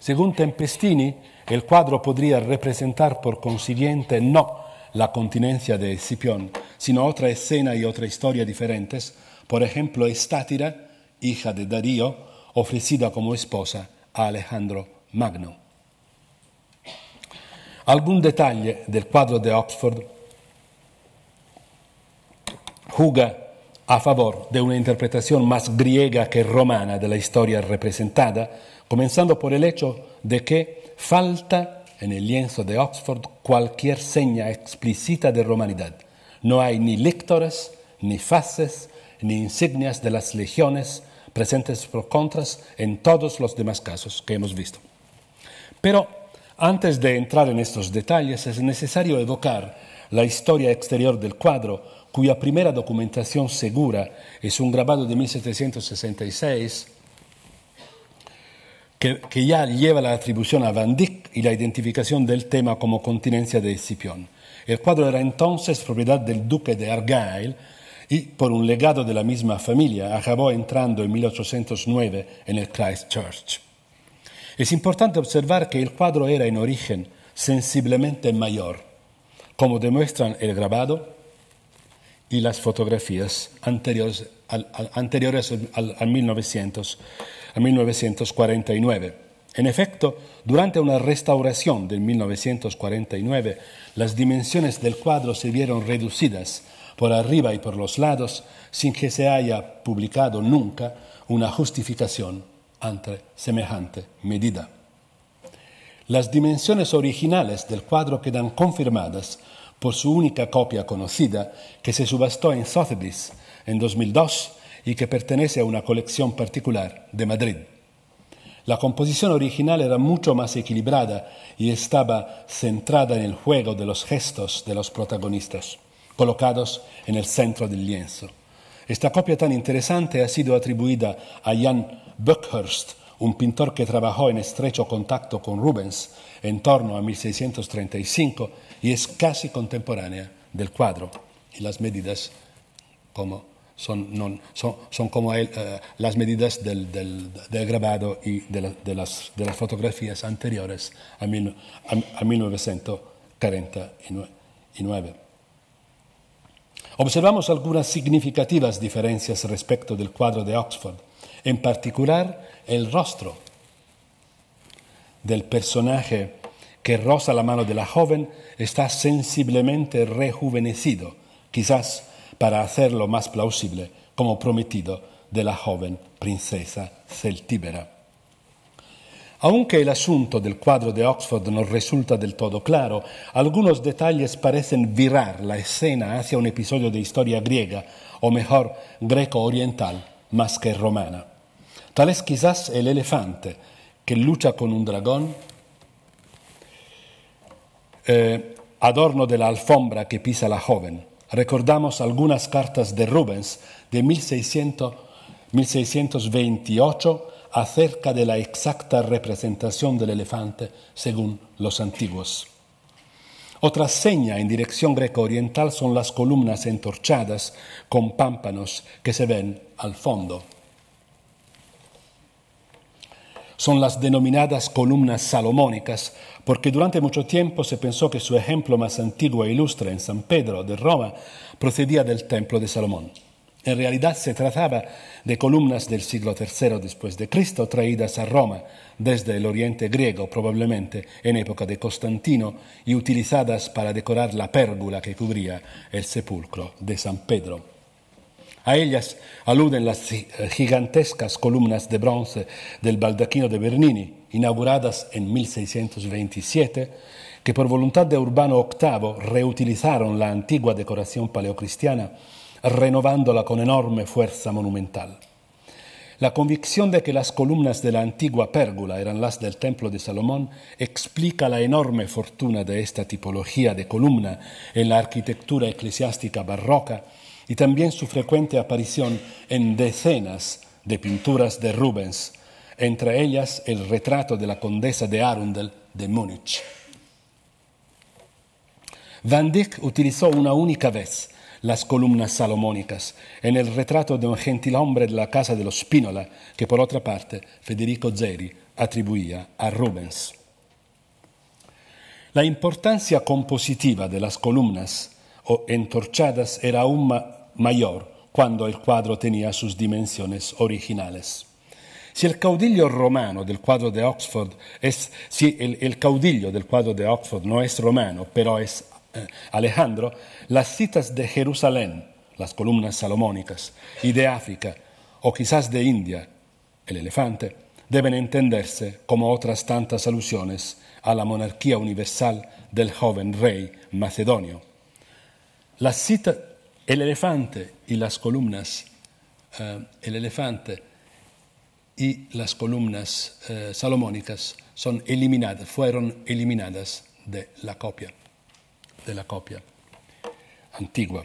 Según Tempestini, el cuadro podría representar por consiguiente no la continencia de Escipión, sino otra escena y otra historia diferentes, por ejemplo, Estátira, hija de Darío, ofrecida como esposa Alejandro Magno. Algún detalle del cuadro de Oxford juega a favor de una interpretación más griega que romana de la historia representada, comenzando por el hecho de que falta en el lienzo de Oxford cualquier seña explícita de romanidad. No hay ni lictores, ni faces, ni insignias de las legiones presentes por contras en todos los demás casos que hemos visto. Pero antes de entrar en estos detalles es necesario evocar la historia exterior del cuadro, cuya primera documentación segura es un grabado de 1766 que, ya lleva la atribución a Van Dyck y la identificación del tema como continencia de Escipión. El cuadro era entonces propiedad del duque de Argyle y, por un legado de la misma familia, acabó entrando en 1809 en el Christchurch. Es importante observar que el cuadro era en origen sensiblemente mayor, como demuestran el grabado y las fotografías anteriores al, al, anteriores al, al 1900 a 1949. En efecto, durante una restauración de 1949, las dimensiones del cuadro se vieron reducidas por arriba y por los lados sin que se haya publicado nunca una justificación ante semejante medida. Las dimensiones originales del cuadro quedan confirmadas por su única copia conocida que se subastó en Sotheby's en 2002 y que pertenece a una colección particular de Madrid. La composición original era mucho más equilibrada y estaba centrada en el juego de los gestos de los protagonistas, colocados en el centro del lienzo. Esta copia tan interesante ha sido atribuida a Jan Buckhurst, un pintor que trabajó en estrecho contacto con Rubens en torno a 1635 y es casi contemporánea del cuadro y las medidas como son, son, como el, uh, las medidas del, grabado y de, las, fotografías anteriores a, mil, a, a 1949. Observamos algunas significativas diferencias respecto del cuadro de Oxford, en particular el rostro del personaje que roza la mano de la joven está sensiblemente rejuvenecido, quizás para hacerlo más plausible como prometido de la joven princesa celtíbera. Aunque el asunto del cuadro de Oxford no resulta del todo claro, algunos detalles parecen virar la escena hacia un episodio de historia griega, o mejor, greco-oriental, más que romana. Tal es quizás el elefante que lucha con un dragón, eh, adorno de la alfombra que pisa la joven, recordamos algunas cartas de Rubens de 1600, 1628 acerca de la exacta representación del elefante según los antiguos. Otra seña en dirección greco-oriental son las columnas entorchadas con pámpanos que se ven al fondo. Son las denominadas columnas salomónicas porque durante mucho tiempo se pensó que su ejemplo más antiguo e ilustre en San Pedro de Roma procedía del templo de Salomón. En realidad se trataba de columnas del siglo III después de Cristo traídas a Roma desde el oriente griego, probablemente en época de Constantino, y utilizadas para decorar la pérgola que cubría el sepulcro de San Pedro. A ellas aluden las gigantescas columnas de bronce del baldaquino de Bernini, inauguradas en 1627, que por voluntad de Urbano VIII reutilizaron la antigua decoración paleocristiana, renovándola con enorme fuerza monumental. La convicción de que las columnas de la antigua pérgola eran las del templo de Salomón explica la enorme fortuna de esta tipología de columna en la arquitectura eclesiástica barroca y también su frecuente aparición en decenas de pinturas de Rubens entre ellas el retrato de la condesa de Arundel de Múnich. Van Dyck utilizó una única vez las columnas salomónicas en el retrato de un gentilhombre de la casa de los Spinola, que por otra parte Federico Zeri atribuía a Rubens. La importancia compositiva de las columnas o entorchadas era aún mayor cuando el cuadro tenía sus dimensiones originales. Si el caudillo romano del cuadro de Oxford es, si el, el caudillo del cuadro de Oxford no es romano, pero es Alejandro, las citas de Jerusalén, las columnas salomónicas, y de África, o quizás de India, el elefante, deben entenderse como otras tantas alusiones a la monarquía universal del joven rey macedonio. Las citas, el elefante y las columnas, eh, el elefante y las columnas eh, salomónicas son eliminadas, fueron eliminadas de la copia de la copia antigua.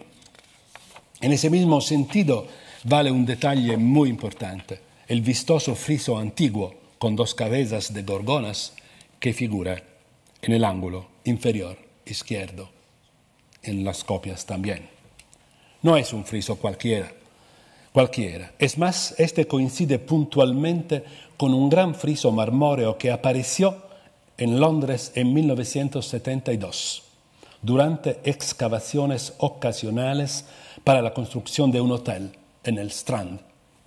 En ese mismo sentido vale un detalle muy importante, el vistoso friso antiguo con dos cabezas de gorgonas que figura en el ángulo inferior izquierdo, en las copias también. No es un friso cualquiera, cualquiera. Es más, este coincide puntualmente con un gran friso marmóreo que apareció en Londres en 1972 durante excavaciones ocasionales para la construcción de un hotel en el Strand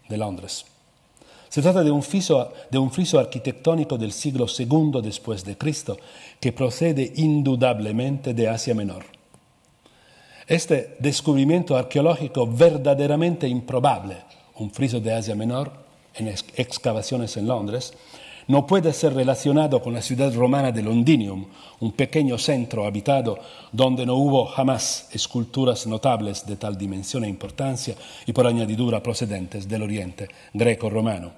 de Londres. Se trata de un, friso, de un friso arquitectónico del siglo II después de Cristo que procede indudablemente de Asia Menor. Este descubrimiento arqueológico verdaderamente improbable, un friso de Asia Menor en excavaciones en Londres, no puede ser relacionado con la ciudad romana de Londinium, un pequeño centro habitado donde no hubo jamás esculturas notables de tal dimensión e importancia y por añadidura procedentes del oriente greco-romano.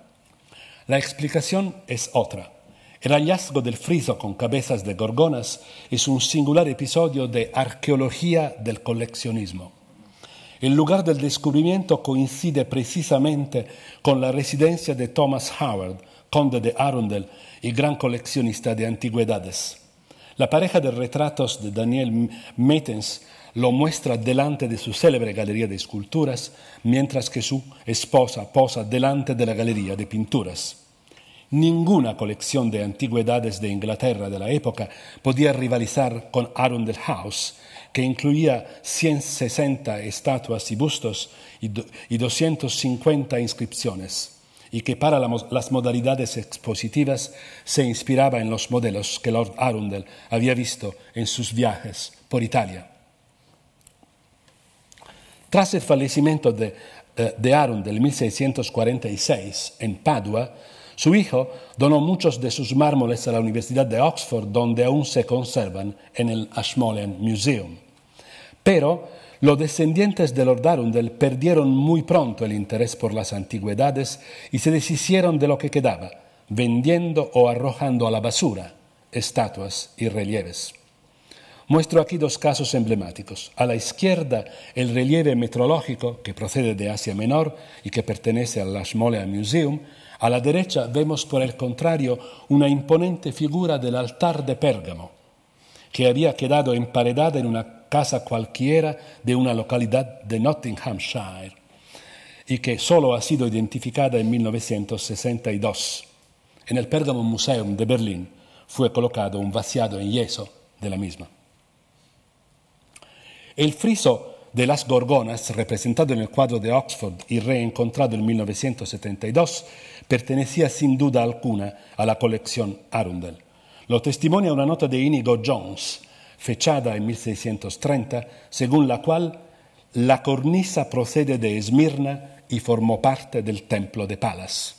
La explicación es otra. El hallazgo del friso con cabezas de gorgonas es un singular episodio de arqueología del coleccionismo. El lugar del descubrimiento coincide precisamente con la residencia de Thomas Howard, conde de Arundel y gran coleccionista de antigüedades. La pareja de retratos de Daniel Mettens lo muestra delante de su célebre galería de esculturas, mientras que su esposa posa delante de la galería de pinturas. Ninguna colección de antigüedades de Inglaterra de la época podía rivalizar con Arundel House, que incluía 160 estatuas y bustos y 250 inscripciones y que para las modalidades expositivas se inspiraba en los modelos que Lord Arundel había visto en sus viajes por Italia. Tras el fallecimiento de, eh, de Arundel en 1646 en Padua, su hijo donó muchos de sus mármoles a la Universidad de Oxford, donde aún se conservan en el Ashmolean Museum. Pero los descendientes de Lord Arundel perdieron muy pronto el interés por las antigüedades y se deshicieron de lo que quedaba, vendiendo o arrojando a la basura estatuas y relieves. Muestro aquí dos casos emblemáticos. A la izquierda, el relieve metrológico que procede de Asia Menor y que pertenece al Ashmolean Museum. A la derecha vemos, por el contrario, una imponente figura del altar de Pérgamo, que había quedado emparedada en una casa cualquiera de una localidad de Nottinghamshire y que solo ha sido identificada en 1962. En el Pergamon Museum de Berlín fue colocado un vaciado en yeso de la misma. El friso de las gorgonas, representado en el cuadro de Oxford y reencontrado en 1972, pertenecía sin duda alguna a la colección Arundel. Lo testimonia una nota de Inigo Jones, fechada en 1630, según la cual la cornisa procede de Esmirna y formó parte del templo de Palas.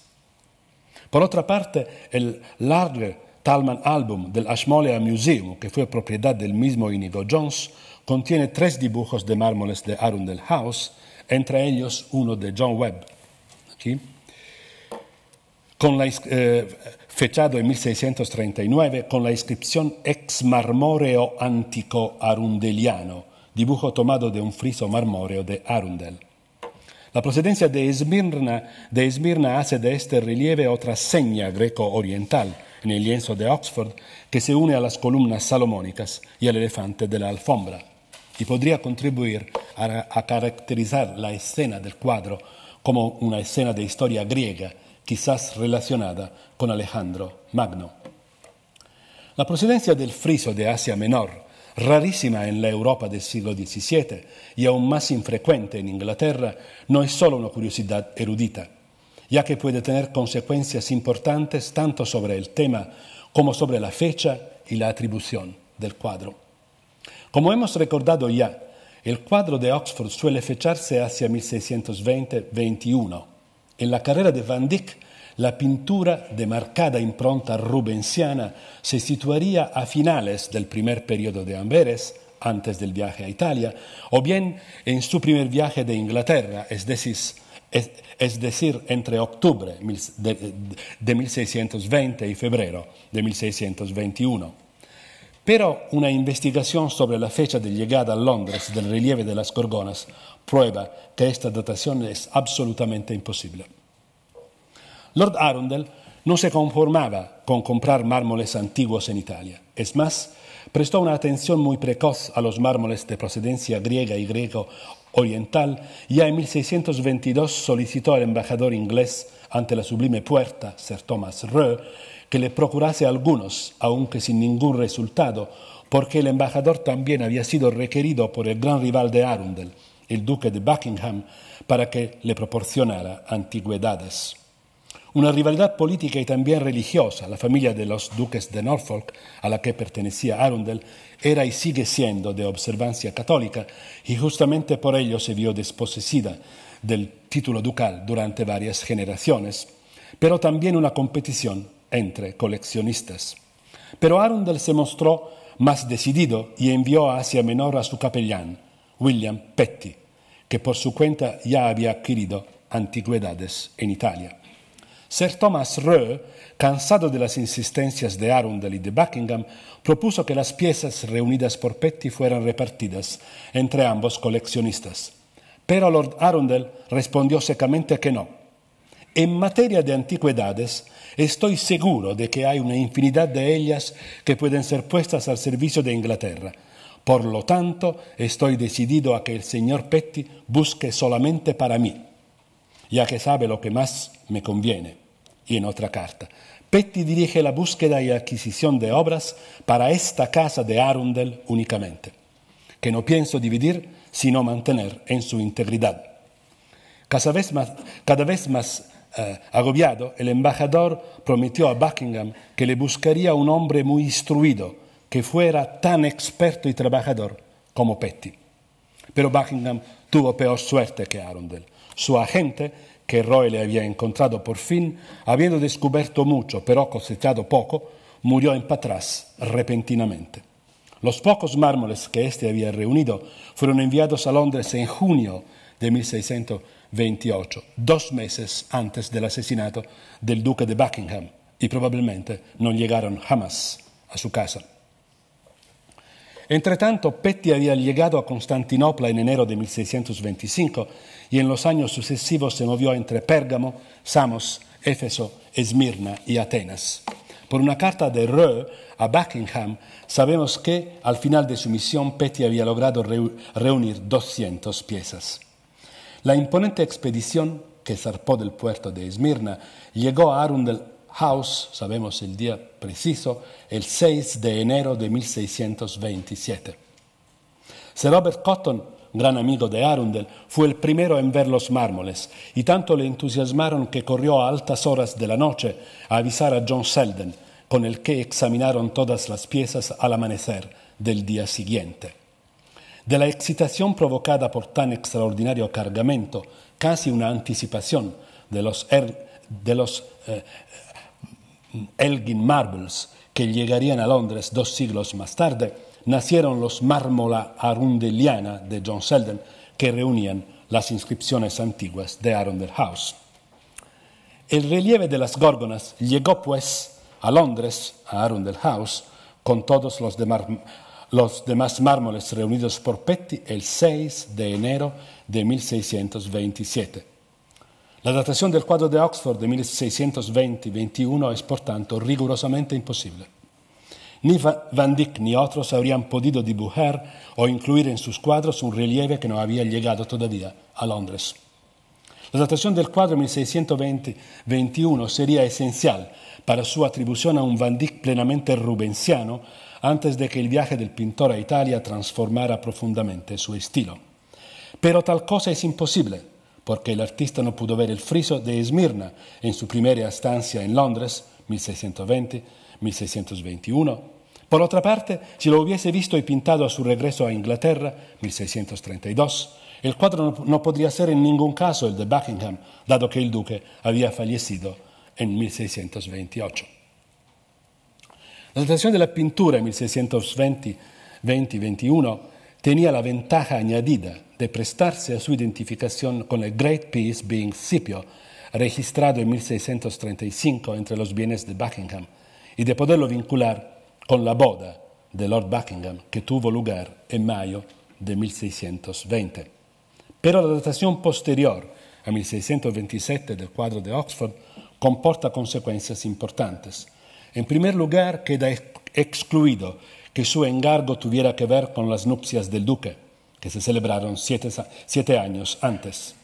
Por otra parte, el Large Talman Album del Ashmolean Museum, que fue propiedad del mismo Inigo Jones, contiene tres dibujos de mármoles de Arundel House, entre ellos uno de John Webb, eh, fechado en 1639 con la inscripción Ex marmoreo antico arundeliano, dibujo tomado de un friso marmóreo de Arundel. La procedencia de Esmirna, de Esmirna hace de este relieve otra seña greco-oriental en el lienzo de Oxford que se une a las columnas salomónicas y al elefante de la alfombra y podría contribuir a caracterizar la escena del cuadro como una escena de historia griega, quizás relacionada con Alejandro Magno. La procedencia del friso de Asia Menor rarísima en la Europa del siglo XVII y aún más infrecuente en Inglaterra, no es solo una curiosidad erudita, ya que puede tener consecuencias importantes tanto sobre el tema como sobre la fecha y la atribución del cuadro. Como hemos recordado ya, el cuadro de Oxford suele fecharse hacia 1620-21. En la carrera de Van Dyck la pintura de marcada impronta rubensiana se situaría a finales del primer periodo de Amberes, antes del viaje a Italia, o bien en su primer viaje de Inglaterra, es decir, entre octubre de, de 1620 y febrero de 1621. Pero una investigación sobre la fecha de llegada a Londres del relieve de las Gorgonas prueba que esta datación es absolutamente imposible. Lord Arundel no se conformaba con comprar mármoles antiguos en Italia. Es más, prestó una atención muy precoz a los mármoles de procedencia griega y griego oriental. Ya en 1622 solicitó al embajador inglés ante la sublime puerta, Sir Thomas Roe, que le procurase algunos, aunque sin ningún resultado, porque el embajador también había sido requerido por el gran rival de Arundel, el duque de Buckingham, para que le proporcionara antigüedades. Una rivalidad política y también religiosa, la familia de los duques de Norfolk, a la que pertenecía Arundel, era y sigue siendo de observancia católica y justamente por ello se vio desposecida del título ducal durante varias generaciones, pero también una competición entre coleccionistas. Pero Arundel se mostró más decidido y envió a Asia Menor a su capellán, William Petty, que por su cuenta ya había adquirido antigüedades en Italia. Sir Thomas Roe, cansado de las insistencias de Arundel y de Buckingham, propuso que las piezas reunidas por Petty fueran repartidas entre ambos coleccionistas. Pero Lord Arundel respondió secamente que no. En materia de antigüedades, estoy seguro de que hay una infinidad de ellas que pueden ser puestas al servicio de Inglaterra. Por lo tanto, estoy decidido a que el señor Petty busque solamente para mí ya que sabe lo que más me conviene. Y en otra carta, Petty dirige la búsqueda y adquisición de obras para esta casa de Arundel únicamente, que no pienso dividir, sino mantener en su integridad. Cada vez más, cada vez más eh, agobiado, el embajador prometió a Buckingham que le buscaría un hombre muy instruido, que fuera tan experto y trabajador como Petty. Pero Buckingham tuvo peor suerte que Arundel. Su agente, que Roy le había encontrado por fin, habiendo descubierto mucho, pero cosechado poco, murió en Patras repentinamente. Los pocos mármoles que éste había reunido fueron enviados a Londres en junio de 1628, dos meses antes del asesinato del duque de Buckingham, y probablemente no llegaron jamás a su casa. Entretanto, Petty había llegado a Constantinopla en enero de 1625 y en los años sucesivos se movió entre Pérgamo, Samos, Éfeso, Esmirna y Atenas. Por una carta de Roe a Buckingham, sabemos que al final de su misión Petty había logrado reunir 200 piezas. La imponente expedición que zarpó del puerto de Esmirna llegó a Arundel House, sabemos el día preciso, el 6 de enero de 1627. Sir Robert Cotton, gran amigo de Arundel, fue el primero en ver los mármoles y tanto le entusiasmaron que corrió a altas horas de la noche a avisar a John Selden, con el que examinaron todas las piezas al amanecer del día siguiente. De la excitación provocada por tan extraordinario cargamento, casi una anticipación de los, er, eh, Elgin Marbles, que llegarían a Londres dos siglos más tarde, nacieron los mármola arundeliana de John Selden, que reunían las inscripciones antiguas de Arundel House. El relieve de las górgonas llegó pues a Londres, a Arundel House, con todos los, los demás mármoles reunidos por Petti el 6 de enero de 1627. La datación del cuadro de Oxford de 1620-21 es, por tanto, rigurosamente imposible. Ni Van Dyck ni otros habrían podido dibujar o incluir en sus cuadros un relieve que no había llegado todavía a Londres. La datación del cuadro 1620-21 sería esencial para su atribución a un Van Dyck plenamente rubensiano antes de que el viaje del pintor a Italia transformara profundamente su estilo. Pero tal cosa es imposible, porque el artista no pudo ver el friso de Esmirna en su primera estancia en Londres, 1620-1621. Por otra parte, si lo hubiese visto y pintado a su regreso a Inglaterra, 1632, el cuadro no podría ser en ningún caso el de Buckingham, dado que el duque había fallecido en 1628. La datación de la pintura en 1620-21 tenía la ventaja añadida de prestarse a su identificación con el Great Peace being Scipio, registrado en 1635 entre los bienes de Buckingham, y de poderlo vincular con la boda de Lord Buckingham que tuvo lugar en mayo de 1620. Pero la datación posterior a 1627 del cuadro de Oxford comporta consecuencias importantes. En primer lugar, queda excluido que su encargo tuviera que ver con las nupcias del duque, que se celebraron siete, años antes.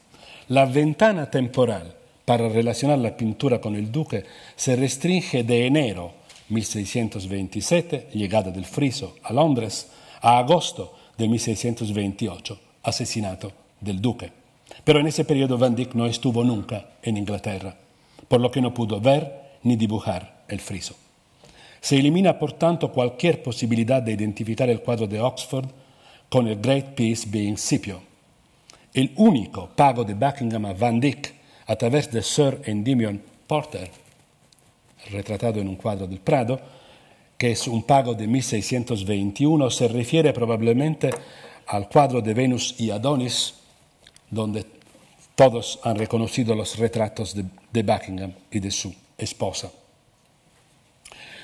La ventana temporal para relacionar la pintura con el duque se restringe de enero 1627, llegada del friso a Londres, a agosto de 1628, asesinato del duque. Pero en ese periodo Van Dyck no estuvo nunca en Inglaterra, por lo que no pudo ver ni dibujar el friso. Se elimina, por tanto, cualquier posibilidad de identificar el cuadro de Oxford con el Great Peace being Scipio. El único pago de Buckingham a Van Dyck a través de Sir Endymion Porter, retratado en un cuadro del Prado, que es un pago de 1621, se refiere probablemente al cuadro de Venus y Adonis, donde todos han reconocido los retratos de, de Buckingham y de su esposa.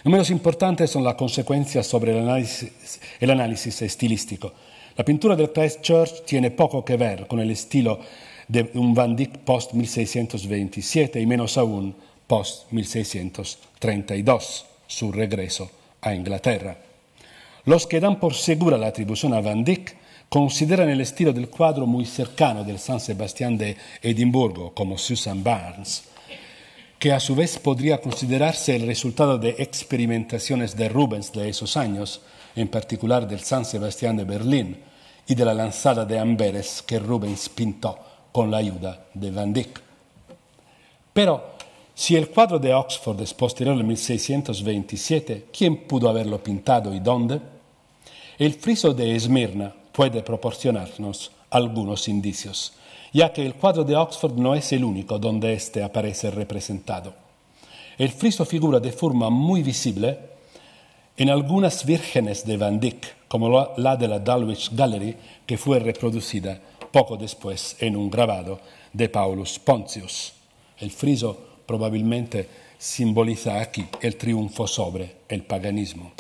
No menos importantes son las consecuencias sobre el análisis, el análisis, estilístico. La pintura del Christchurch tiene poco que ver con el estilo de un Van Dyck post 1627 y menos aún post 1632, su regreso a Inglaterra. Los que dan por segura la atribución a Van Dyck consideran el estilo del cuadro muy cercano del San Sebastián de Edimburgo, como Susan Barnes, que a su vez podría considerarse el resultado de experimentaciones de Rubens de esos años, en particular del San Sebastián de Berlín y de la lanzada de Amberes que Rubens pintó con la ayuda de Van Dyck. Pero si el cuadro de Oxford es posterior al 1627, ¿quién pudo haberlo pintado y dónde? El friso de Esmirna puede proporcionarnos algunos indicios ya que el cuadro de Oxford no es el único donde éste aparece representado. El friso figura de forma muy visible en algunas vírgenes de Van Dyck, como la de la Dulwich Gallery, que fue reproducida poco después en un grabado de Paulus Pontius. El friso probablemente simboliza aquí el triunfo sobre el paganismo.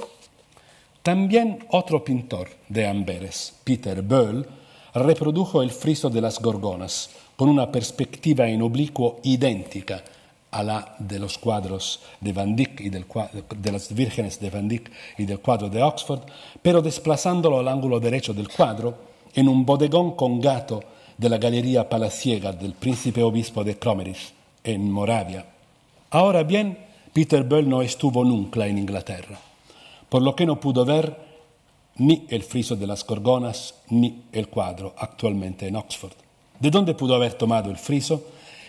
También otro pintor de Amberes, Peter Böll, reprodujo el friso de las gorgonas con una perspectiva en oblicuo idéntica a la de los cuadros de Van Dyck y de las vírgenes de Van Dyck y del cuadro de Oxford, pero desplazándolo al ángulo derecho del cuadro en un bodegón con gato de la Galería Palaciega del príncipe obispo de Kromerich en Moravia. Ahora bien, Peter Böll no estuvo nunca en Inglaterra, por lo que no pudo ver ni el friso de las gorgonas, ni el cuadro actualmente en Oxford. ¿De dónde pudo haber tomado el friso?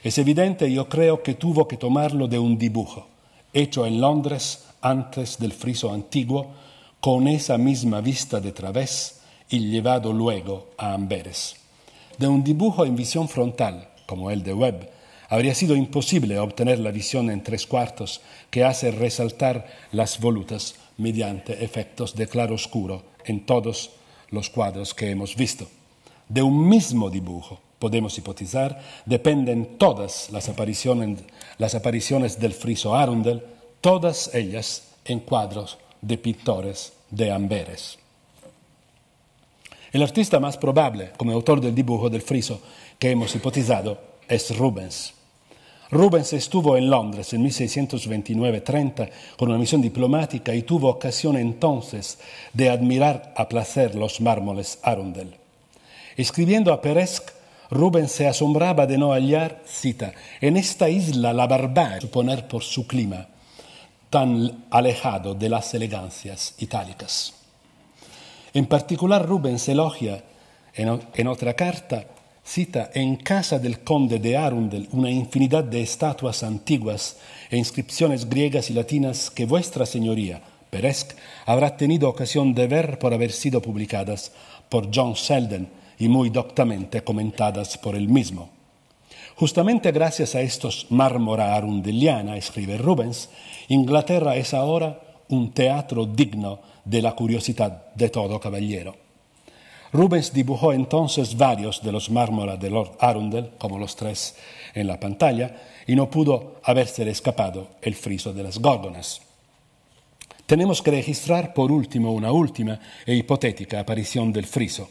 Es evidente, yo creo que tuvo que tomarlo de un dibujo, hecho en Londres antes del friso antiguo, con esa misma vista de través y llevado luego a Amberes. De un dibujo en visión frontal, como el de Webb, habría sido imposible obtener la visión en tres cuartos que hace resaltar las volutas mediante efectos de claroscuro en todos los cuadros que hemos visto. De un mismo dibujo, podemos hipotizar, dependen todas las apariciones, las apariciones del friso Arundel, todas ellas en cuadros de pintores de Amberes. El artista más probable como autor del dibujo del friso que hemos hipotizado es Rubens. Rubens estuvo en Londres en 1629-30 con una misión diplomática y tuvo ocasión entonces de admirar a placer los mármoles Arundel. Escribiendo a Peresc, Rubens se asombraba de no hallar, cita, en esta isla la barbarie, suponer por su clima, tan alejado de las elegancias itálicas. En particular, Rubens elogia en, en otra carta cita en casa del conde de Arundel una infinidad de estatuas antiguas e inscripciones griegas y latinas que vuestra señoría, Peresc, habrá tenido ocasión de ver por haber sido publicadas por John Selden y muy doctamente comentadas por él mismo. Justamente gracias a estos mármora arundeliana, escribe Rubens, Inglaterra es ahora un teatro digno de la curiosidad de todo caballero. Rubens dibujó entonces varios de los mármoras de Lord Arundel, como los tres en la pantalla, y no pudo haberse escapado el friso de las górgonas. Tenemos que registrar por último una última e hipotética aparición del friso.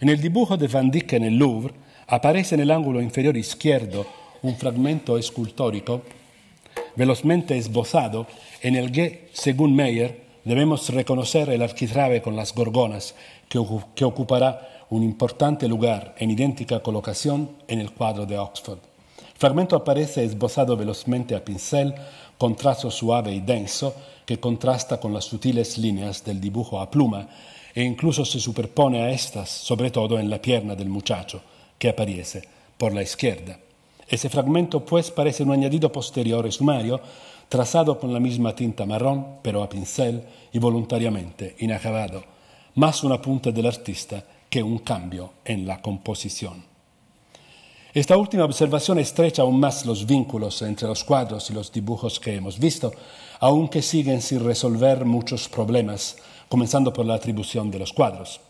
En el dibujo de Van Dyck en el Louvre aparece en el ángulo inferior izquierdo un fragmento escultórico velozmente esbozado en el que, según Meyer, debemos reconocer el arquitrabe con las gorgonas que, ocupará un importante lugar en idéntica colocación en el cuadro de Oxford. El fragmento aparece esbozado velozmente a pincel, con trazo suave y denso, que contrasta con las sutiles líneas del dibujo a pluma e incluso se superpone a estas, sobre todo en la pierna del muchacho, que aparece por la izquierda. Ese fragmento, pues, parece un añadido posterior y sumario, trazado con la misma tinta marrón, pero a pincel y voluntariamente inacabado más un apunte del artista que un cambio en la composición. Esta última observación estrecha aún más los vínculos entre los cuadros y los dibujos que hemos visto, aunque siguen sin resolver muchos problemas, comenzando por la atribución de los cuadros.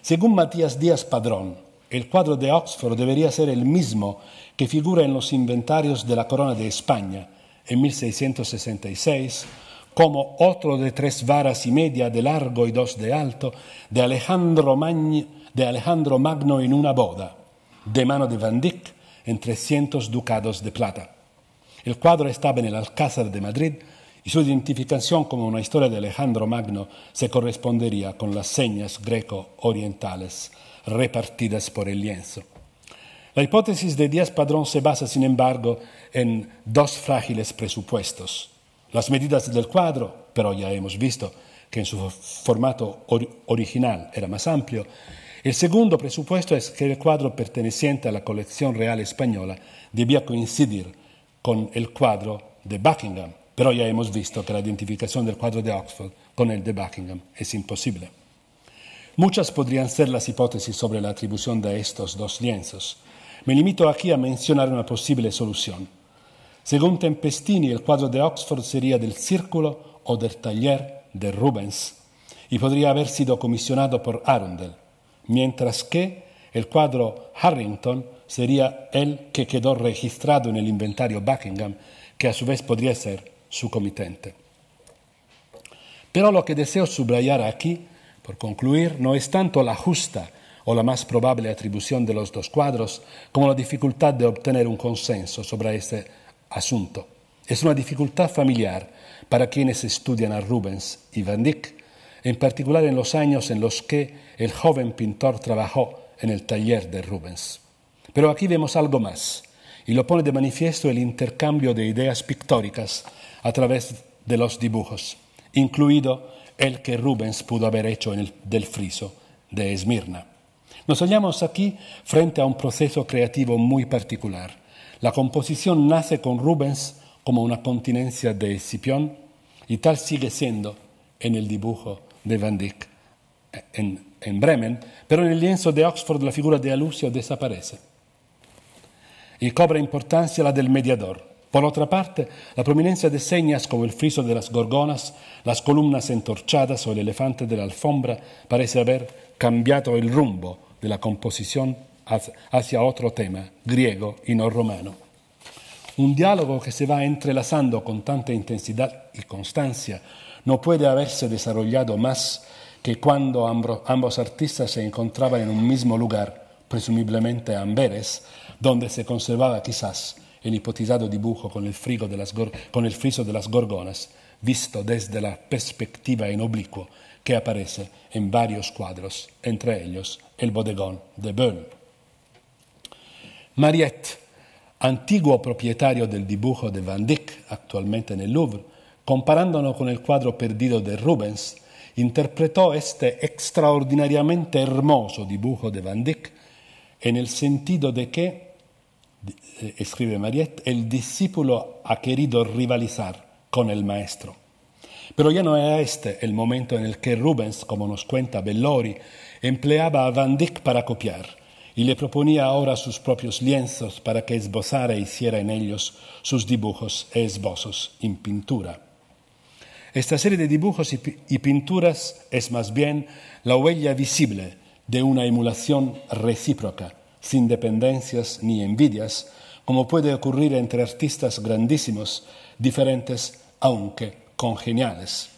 Según Matías Díaz Padrón, el cuadro de Oxford debería ser el mismo que figura en los inventarios de la Corona de España en 1666 como otro de tres varas y media de largo y dos de alto, de Alejandro, de Alejandro Magno en una boda, de mano de Van Dyck, en trescientos ducados de plata. El cuadro estaba en el Alcázar de Madrid y su identificación como una historia de Alejandro Magno se correspondería con las señas greco-orientales repartidas por el lienzo. La hipótesis de Díaz Padrón se basa, sin embargo, en dos frágiles presupuestos las medidas del cuadro, pero ya hemos visto que en su formato original era más amplio. El segundo presupuesto es que el cuadro perteneciente a la colección real española debía coincidir con el cuadro de Buckingham, pero ya hemos visto que la identificación del cuadro de Oxford con el de Buckingham es imposible. Muchas podrían ser las hipótesis sobre la atribución de estos dos lienzos. Me limito aquí a mencionar una posible solución. Según Tempestini, el cuadro de Oxford sería del círculo o del taller de Rubens y podría haber sido comisionado por Arundel, mientras que el cuadro Harrington sería el que quedó registrado en el inventario Buckingham, que a su vez podría ser su comitente. Pero lo que deseo subrayar aquí, por concluir, no es tanto la justa o la más probable atribución de los dos cuadros, como la dificultad de obtener un consenso sobre este asunto. Es una dificultad familiar para quienes estudian a Rubens y Van Dyck, en particular en los años en los que el joven pintor trabajó en el taller de Rubens. Pero aquí vemos algo más, y lo pone de manifiesto el intercambio de ideas pictóricas a través de los dibujos, incluido el que Rubens pudo haber hecho del friso de Esmirna. Nos hallamos aquí frente a un proceso creativo muy particular la composición nace con Rubens como una continencia de Escipión y tal sigue siendo en el dibujo de Van Dyck en, en Bremen, pero en el lienzo de Oxford la figura de Alucio desaparece y cobra importancia la del mediador. Por otra parte, la prominencia de señas como el friso de las gorgonas, las columnas entorchadas o el elefante de la alfombra parece haber cambiado el rumbo de la composición hacia otro tema, griego y no romano. Un diálogo que se va entrelazando con tanta intensidad y constancia no puede haberse desarrollado más que cuando ambos artistas se encontraban en un mismo lugar, presumiblemente Amberes, donde se conservaba quizás el hipotizado dibujo con el, con el friso de las gorgonas, visto desde la perspectiva en oblicuo que aparece en varios cuadros, entre ellos el bodegón de Böll. Mariette, antiguo propietario del dibujo de Van Dyck, actualmente en el Louvre, comparándolo con el cuadro perdido de Rubens, interpretó este extraordinariamente hermoso dibujo de Van Dyck en el sentido de que, eh, escribe Mariette, el discípulo ha querido rivalizar con el maestro. Pero ya no era este el momento en el que Rubens, como nos cuenta Bellori, empleaba a Van Dyck para copiar y le proponía ahora sus propios lienzos para que esbozara e hiciera en ellos sus dibujos e esbozos en pintura. Esta serie de dibujos y pinturas es más bien la huella visible de una emulación recíproca, sin dependencias ni envidias, como puede ocurrir entre artistas grandísimos, diferentes aunque congeniales.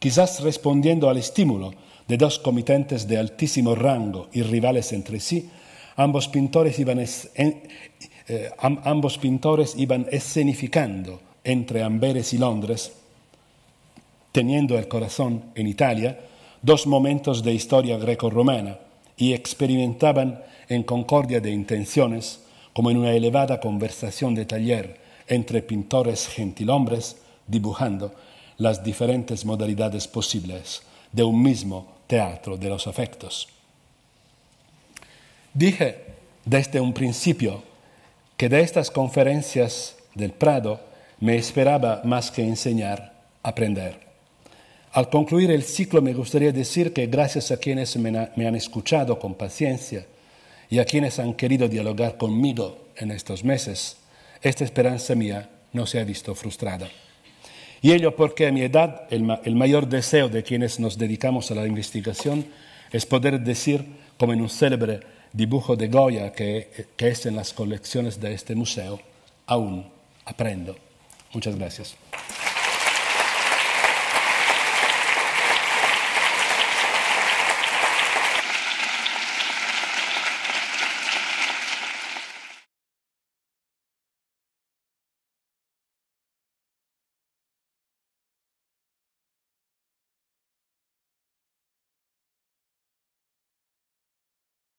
Quizás respondiendo al estímulo de dos comitentes de altísimo rango y rivales entre sí, ambos pintores iban, eh, ambos pintores iban escenificando entre Amberes y Londres, teniendo el corazón en Italia, dos momentos de historia greco-romana y experimentaban en concordia de intenciones, como en una elevada conversación de taller entre pintores gentilhombres, dibujando las diferentes modalidades posibles de un mismo teatro de los afectos. Dije desde un principio que de estas conferencias del Prado me esperaba más que enseñar, aprender. Al concluir el ciclo me gustaría decir que gracias a quienes me, han escuchado con paciencia y a quienes han querido dialogar conmigo en estos meses, esta esperanza mía no se ha visto frustrada. Y ello porque a mi edad el, el, mayor deseo de quienes nos dedicamos a la investigación es poder decir, como en un célebre dibujo de Goya que, que es en las colecciones de este museo, aún aprendo. Muchas gracias.